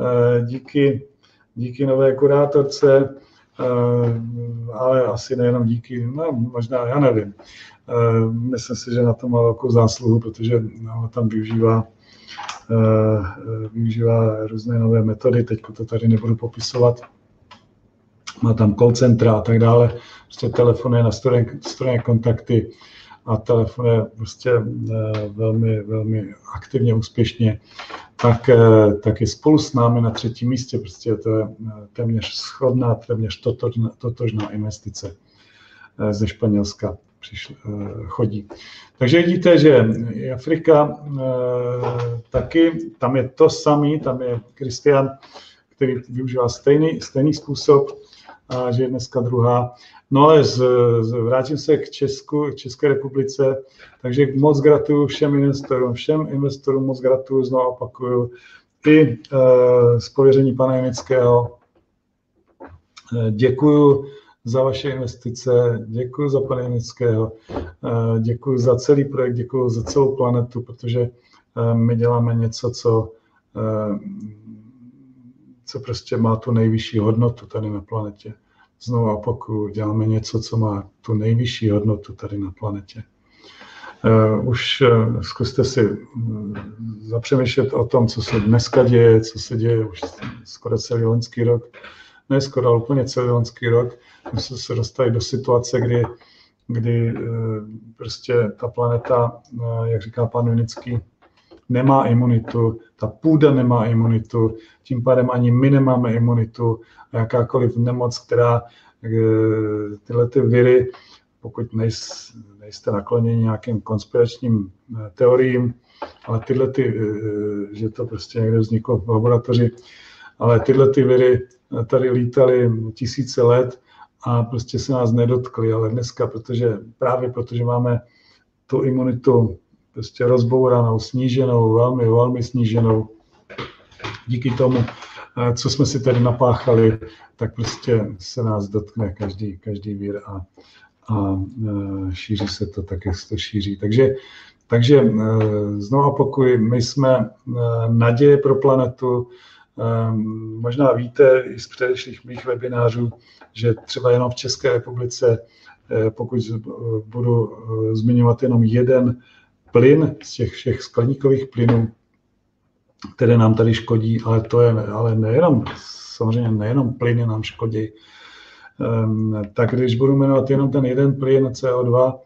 eh, díky, díky nové kurátorce, eh, ale asi nejenom díky, no, možná, já nevím. Eh, myslím si, že na to má velkou zásluhu, protože no, tam využívá, využívá různé nové metody, teď to tady nebudu popisovat. Má tam call centra a tak dále, prostě telefony na stroje kontakty, a telefonuje prostě eh, velmi, velmi aktivně, úspěšně, tak, eh, tak je spolu s námi na třetím místě. Prostě to je eh, téměř schodná, téměř totožná, totožná investice ze Španělska přišli, chodí. Takže vidíte, že Afrika taky, tam je to samý, tam je Kristian, který využívá stejný, stejný způsob, a že je dneska druhá. No ale z, z, vrátím se k Česku, k České republice, takže moc gratuluju všem investorům, všem investorům moc gratuluju, znovu opakuju, i e, z pověření pana Janického. E, děkuju za vaše investice, děkuji za pana Janického, e, děkuji za celý projekt, děkuji za celou planetu, protože my děláme něco, co, co prostě má tu nejvyšší hodnotu tady na planetě znovu opakuju, děláme něco, co má tu nejvyšší hodnotu tady na planetě. Eh, už eh, zkuste si mm, zapřemýšlet o tom, co se dneska děje, co se děje už skoro celý loňský rok. Ne skoro, ale úplně celý loňský rok. My jsme se dostali do situace, kdy, kdy eh, prostě ta planeta, jak říká pan Vinický, nemá imunitu, ta půda nemá imunitu, tím pádem ani my nemáme imunitu a jakákoliv nemoc, která eh, tyhle ty viry pokud nejste nakloněni nějakým konspiračním teoriím, ale tyhle ty, že to prostě někde vzniklo v laboratoři, ale tyhle ty viry tady lítaly tisíce let a prostě se nás nedotkly, ale dneska, protože právě protože máme tu imunitu prostě rozbouranou, sníženou, velmi, velmi sníženou, díky tomu, eh, co jsme si tady napáchali, tak prostě se nás dotkne každý, každý vír a, a eh, šíří se to tak, jak se to šíří. Takže, takže eh, znovu opakuji, my jsme naděje pro planetu, Možná víte i z předešlých mých webinářů, že třeba jenom v České republice, pokud budu zmiňovat jenom jeden plyn z těch všech skleníkových plynů, které nám tady škodí, ale to je, ale nejenom, samozřejmě nejenom plyny nám škodí, ehm, tak když budu jmenovat jenom ten jeden plyn CO2,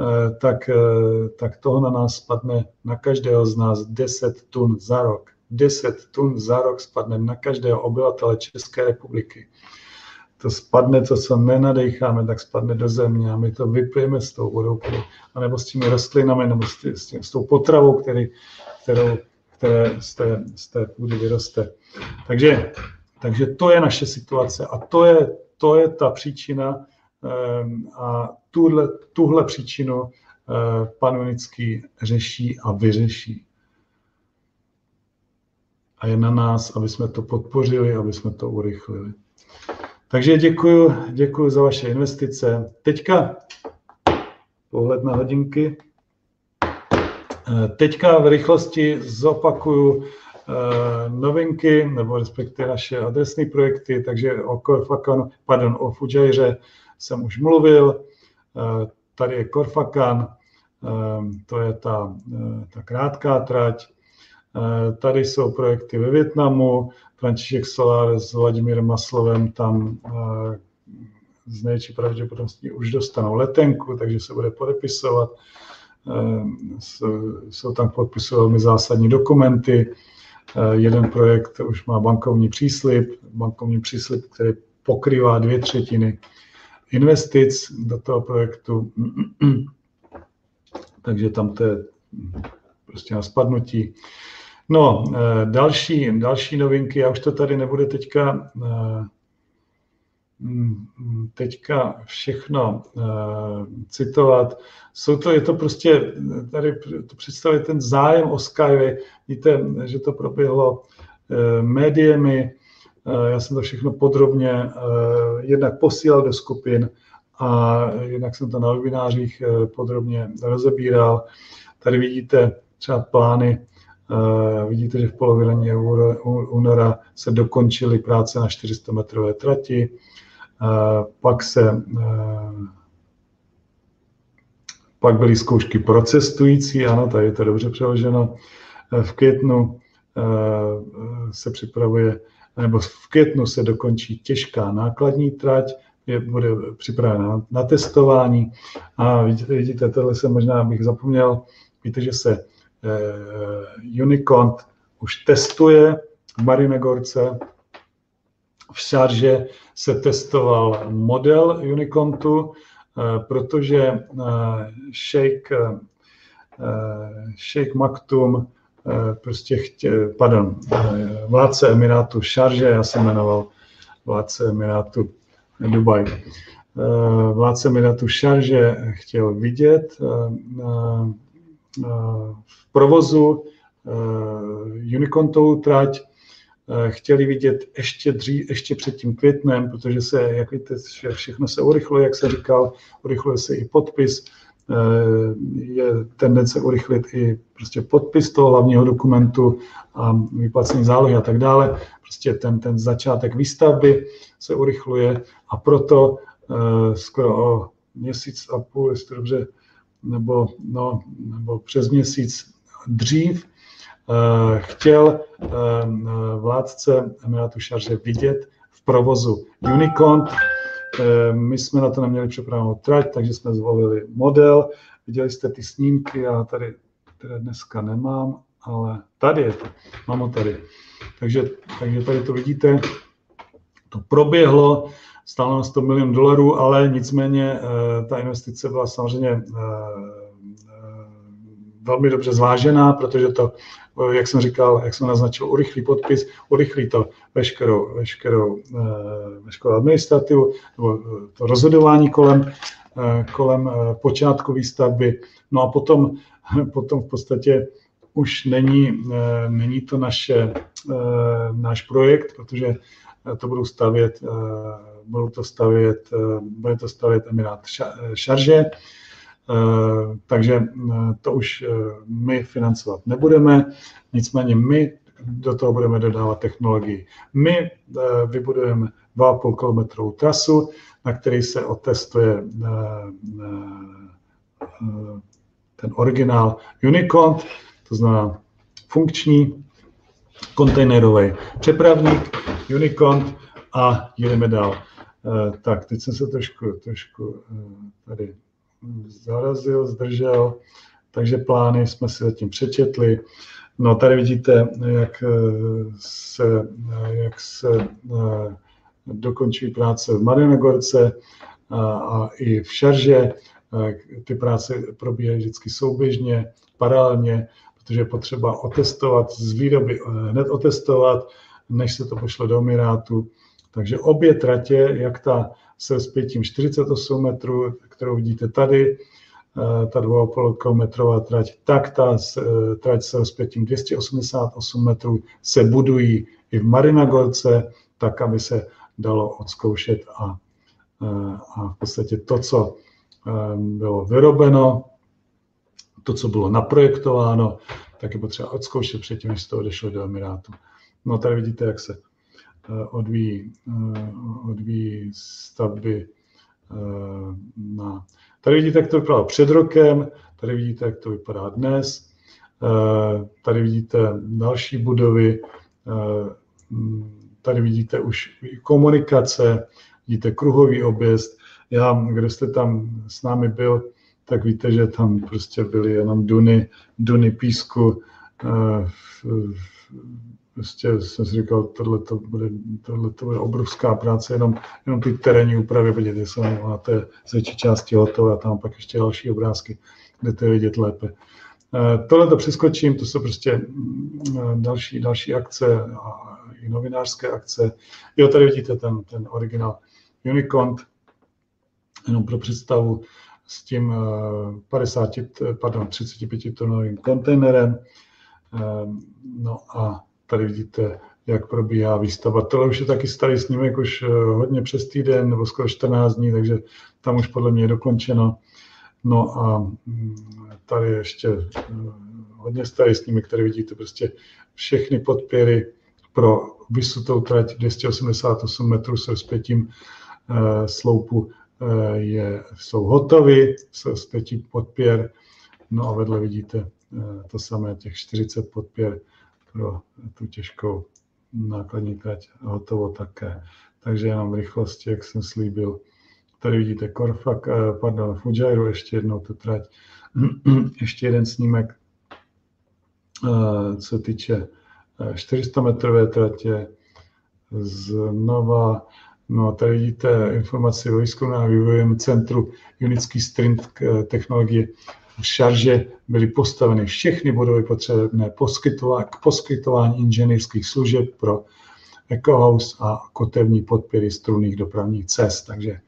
eh, tak, eh, tak toho na nás spadne na každého z nás 10 tun za rok. 10 tun za rok spadne na každého obyvatele České republiky. To spadne, to, co nenadecháme, tak spadne do země a my to vypijeme s tou vodou, anebo s těmi rostlinami, nebo s, tý, s, tím, s tou potravou, který, kterou které z té, z té půdy vyroste. Takže, takže to je naše situace a to je, to je ta příčina ehm, a tuhle, tuhle příčinu eh, pan Unický řeší a vyřeší. A je na nás, aby jsme to podpořili, aby jsme to urychlili. Takže děkuji, děkuji za vaše investice. Teďka pohled na hodinky. Eh, teďka v rychlosti zopakuju eh, novinky, nebo respektive naše adresní projekty, takže o Korfakanu, pardon, o Fujaire jsem už mluvil, eh, tady je Korfakan, to je ta, ta krátká trať, tady jsou projekty ve Větnamu, František Solar s Vladimírem Maslovem tam z největší pravděpodobností už dostanou letenku, takže se bude podepisovat. Ehm, jsou tam podpisy velmi zásadní dokumenty. Jeden projekt už má bankovní příslip, bankovní příslip, který pokrývá dvě třetiny investic do toho projektu. Takže tam to je prostě na spadnutí. No, ehm, další, další novinky, já už to tady nebudu teďka Mm, teďka všechno uh, citovat. Jsou to, je to prostě, tady to představuje ten zájem o Skyway. Víte, že to proběhlo médiemi, já jsem to všechno podrobně jednak posílal do skupin a jednak jsem to na webinářích podrobně rozebíral. Tady vidíte třeba plány vidíte, že v polovině února se dokončily práce na 400 metrové trati. Pak se pak byly zkoušky pro cestující, ano, tady je to dobře přeloženo. V květnu se připravuje, nebo v květnu se dokončí těžká nákladní trať, je, bude připravena na, na testování. A vidíte, tohle se možná bych zapomněl, víte, že se eh, Unicont už testuje v Marinegorce, v Šarže se testoval model Unicontu, eh, protože eh, Sheikh, eh, Sheikh Maktum prostě chtěl, pardon, vládce Emirátu Šarže, já jsem jmenoval vládce Emirátu Dubaj. Vládce Emirátu Šarže chtěl vidět v provozu Unicontovou trať, Eh, chtěli vidět ještě dřív, ještě před tím květnem, protože se, jak víte, všechno se urychluje, jak se říkal, urychluje se i podpis, eh, je tendence urychlit i prostě podpis toho hlavního dokumentu a vyplacení zálohy a tak dále. Prostě ten, ten začátek výstavby se urychluje a proto eh, skoro o měsíc a půl, jestli dobře, nebo, no, nebo přes měsíc dřív Eh, chtěl eh, vládce Emirátu Šarže vidět v provozu Unicont. Eh, my jsme na to neměli připravenou trať, takže jsme zvolili model. Viděli jste ty snímky, já tady které dneska nemám, ale tady je to, mám ho tady. Takže, takže tady to vidíte, to proběhlo, stálo na 100 milionů dolarů, ale nicméně ta investice byla samozřejmě velmi dobře zvážená, protože to, jak jsem říkal, jak jsem naznačil, urychlí podpis, urychlí to veškerou, veškerou, veškerou administrativu, nebo to rozhodování kolem, kolem počátku výstavby. No a potom, potom v podstatě už není, eh, není to naše, eh, náš projekt, protože to budou stavět, eh, budou to stavět, bude to stavět Emirát Šarže, takže to už my financovat nebudeme, nicméně my do toho budeme dodávat technologii. My vybudujeme 2,5 km trasu, na který se otestuje ten originál Unicont, to znamená funkční kontejnerový přepravník Unicon a jedeme dál. Eh, tak, teď jsem se trošku, trošku eh, tady zarazil, zdržel, takže plány jsme si zatím přečetli. No tady vidíte, jak eh, se, jak se dokončují práce v Marinogorce a, a i v Šarže. Ty práce probíhají vždycky souběžně, paralelně protože je potřeba otestovat z výroby, hned otestovat, než se to pošle do Emirátu. Takže obě tratě, jak ta se zpětím 48 metrů, kterou vidíte tady, eh, ta 2,5 kilometrová trať, tak ta eh, trať se zpětím 288 metrů se budují i v Marinagorce, tak, aby se dalo odzkoušet a, a v podstatě to, co bylo vyrobeno, to, co bylo naprojektováno, tak je potřeba odzkoušet předtím, než z toho odešlo do Emirátu. No tady vidíte, jak se eh, odvíjí, eh, odvíjí stavby eh, na... Tady vidíte, jak to vypadalo před rokem, tady vidíte, jak to vypadá dnes, tady vidíte další budovy, tady vidíte už komunikace, vidíte kruhový objezd. Já, kdo jste tam s námi byl, tak víte, že tam prostě byly jenom duny, duny písku. Prostě jsem si říkal, tohle to bude, tohle to bude obrovská práce, jenom, jenom ty terénní úpravy, vidíte, jsou na té z části hotové a tam pak ještě další obrázky, kde to je vidět lépe. Tohle to přeskočím, to jsou prostě další, další akce a i novinářské akce. Jo, tady vidíte ten, ten originál Unicont, jenom pro představu, s tím 50, eh, pardon, 35 tonovým kontejnerem. Eh, no a tady vidíte, jak probíhá výstava. Tohle už je taky starý snímek, už eh, hodně přes týden nebo skoro 14 dní, takže tam už podle mě je dokončeno. No a mm, tady ještě hodně starý snímek, který vidíte prostě všechny podpěry pro vysutou trať 288 metrů se zpětím sloupu Eh, je, jsou hotovy s pěti podpěr. No a vedle vidíte eh, to samé, těch 40 podpěr pro tu těžkou nákladní trať hotovo také. Takže jenom rychlosti, jak jsem slíbil. Tady vidíte Korfak, eh, pardon, Fujairu, ještě jednou tu trať. ještě jeden snímek, co týče 400 metrové tratě. Znova No tady vidíte informaci o výzkumném a vývojovém centru Unický Strint technologie šarže byly postaveny všechny budovy potřebné k poskytování inženýrských služeb pro EcoHouse a kotevní podpěry strunných dopravních cest. Takže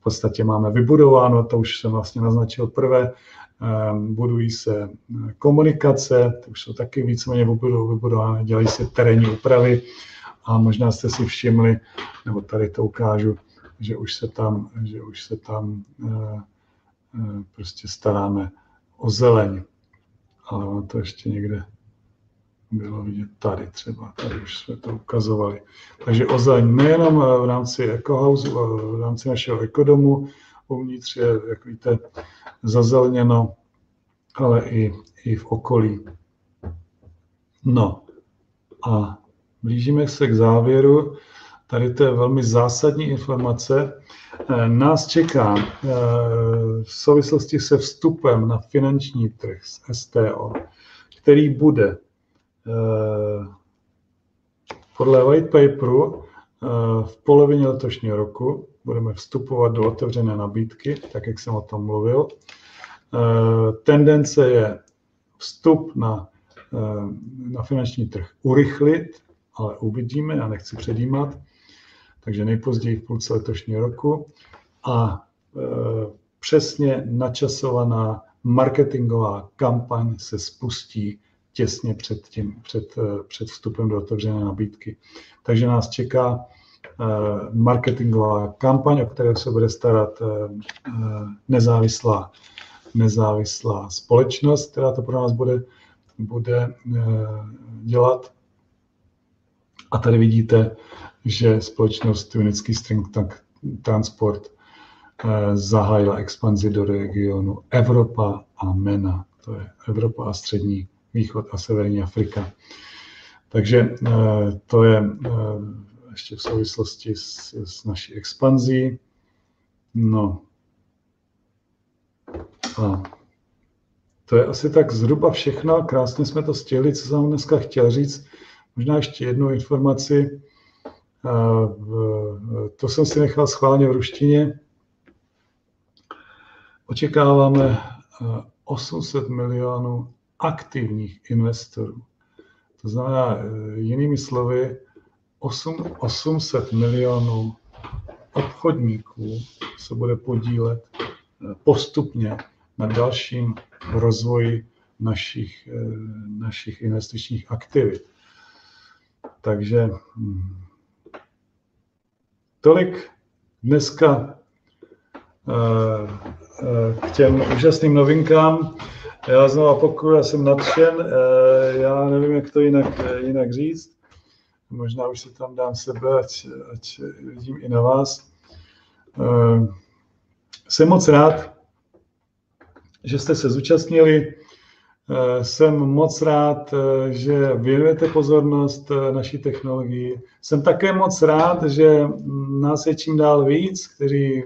v podstatě máme vybudováno, to už jsem vlastně naznačil prvé, ehm, budují se komunikace, to už jsou taky víceméně vybudovány, dělají se terénní úpravy, a možná jste si všimli, nebo tady to ukážu, že už se tam, že už se tam e, e, prostě staráme o zeleň. Ale ono to ještě někde bylo vidět tady třeba, tady už jsme to ukazovali. Takže o zeleň nejenom v rámci EcoHouse, v rámci našeho ekodomu, uvnitř je, jak víte, zazelněno, ale i, i v okolí. No a Blížíme se k závěru. Tady to je velmi zásadní informace. Eh, nás čeká eh, v souvislosti se vstupem na finanční trh s STO, který bude eh, podle white paperu v polovině letošního roku budeme vstupovat do otevřené nabídky, tak jak jsem o tom mluvil. Tendence je vstup na, na finanční trh urychlit, ale uvidíme, já nechci předjímat, takže nejpozději v půlce letošního roku. A přesně načasovaná marketingová kampaň se spustí těsně před, tím, před, eh, před vstupem do otevřené nabídky. Takže nás čeká eh, marketingová kampaň, o které se bude starat eh, nezávislá, nezávislá společnost, která to pro nás bude, bude dělat. A tady vidíte, že společnost Unický String Transport zahájila expanzi do regionu Evropa a MENA, to je Evropa a střední východ a severní Afrika. Takže eh, to je eh, ještě v souvislosti s, s naší expanzí. No. A to je asi tak zhruba všechno. Krásně jsme to stihli, co jsem dneska chtěl říct. Možná ještě jednu informaci. Eh, to jsem si nechal schválně v ruštině. Očekáváme 800 milionů aktivních investorů. To znamená, eh, jinými slovy, 8, 800 milionů obchodníků se bude podílet postupně na dalším rozvoji našich, našich investičních aktivit. Takže hm, tolik dneska k těm úžasným novinkám. Já znovu opakuju, já jsem nadšen, eh, já nevím, jak to jinak, eh, jinak říct. Možná už si tam dám sebe, ať, ať vidím i na vás. Eh, jsem moc rád, že jste se zúčastnili. Jsem moc rád, že věnujete pozornost naší technologii. Jsem také moc rád, že nás je čím dál víc, kteří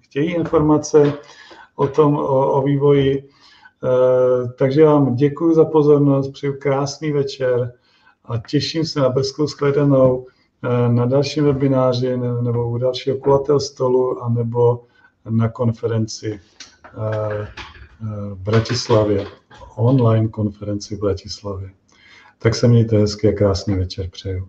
chtějí informace o tom, o, o vývoji Eh, takže vám děkuji za pozornost, přeju krásný večer a těším se na brzkou shledanou eh, na dalším webináři nebo u dalšího kulatého stolu a nebo na konferenci eh, v Bratislavě, online konferenci v Bratislavě. Tak se mějte hezky a krásný večer přeju.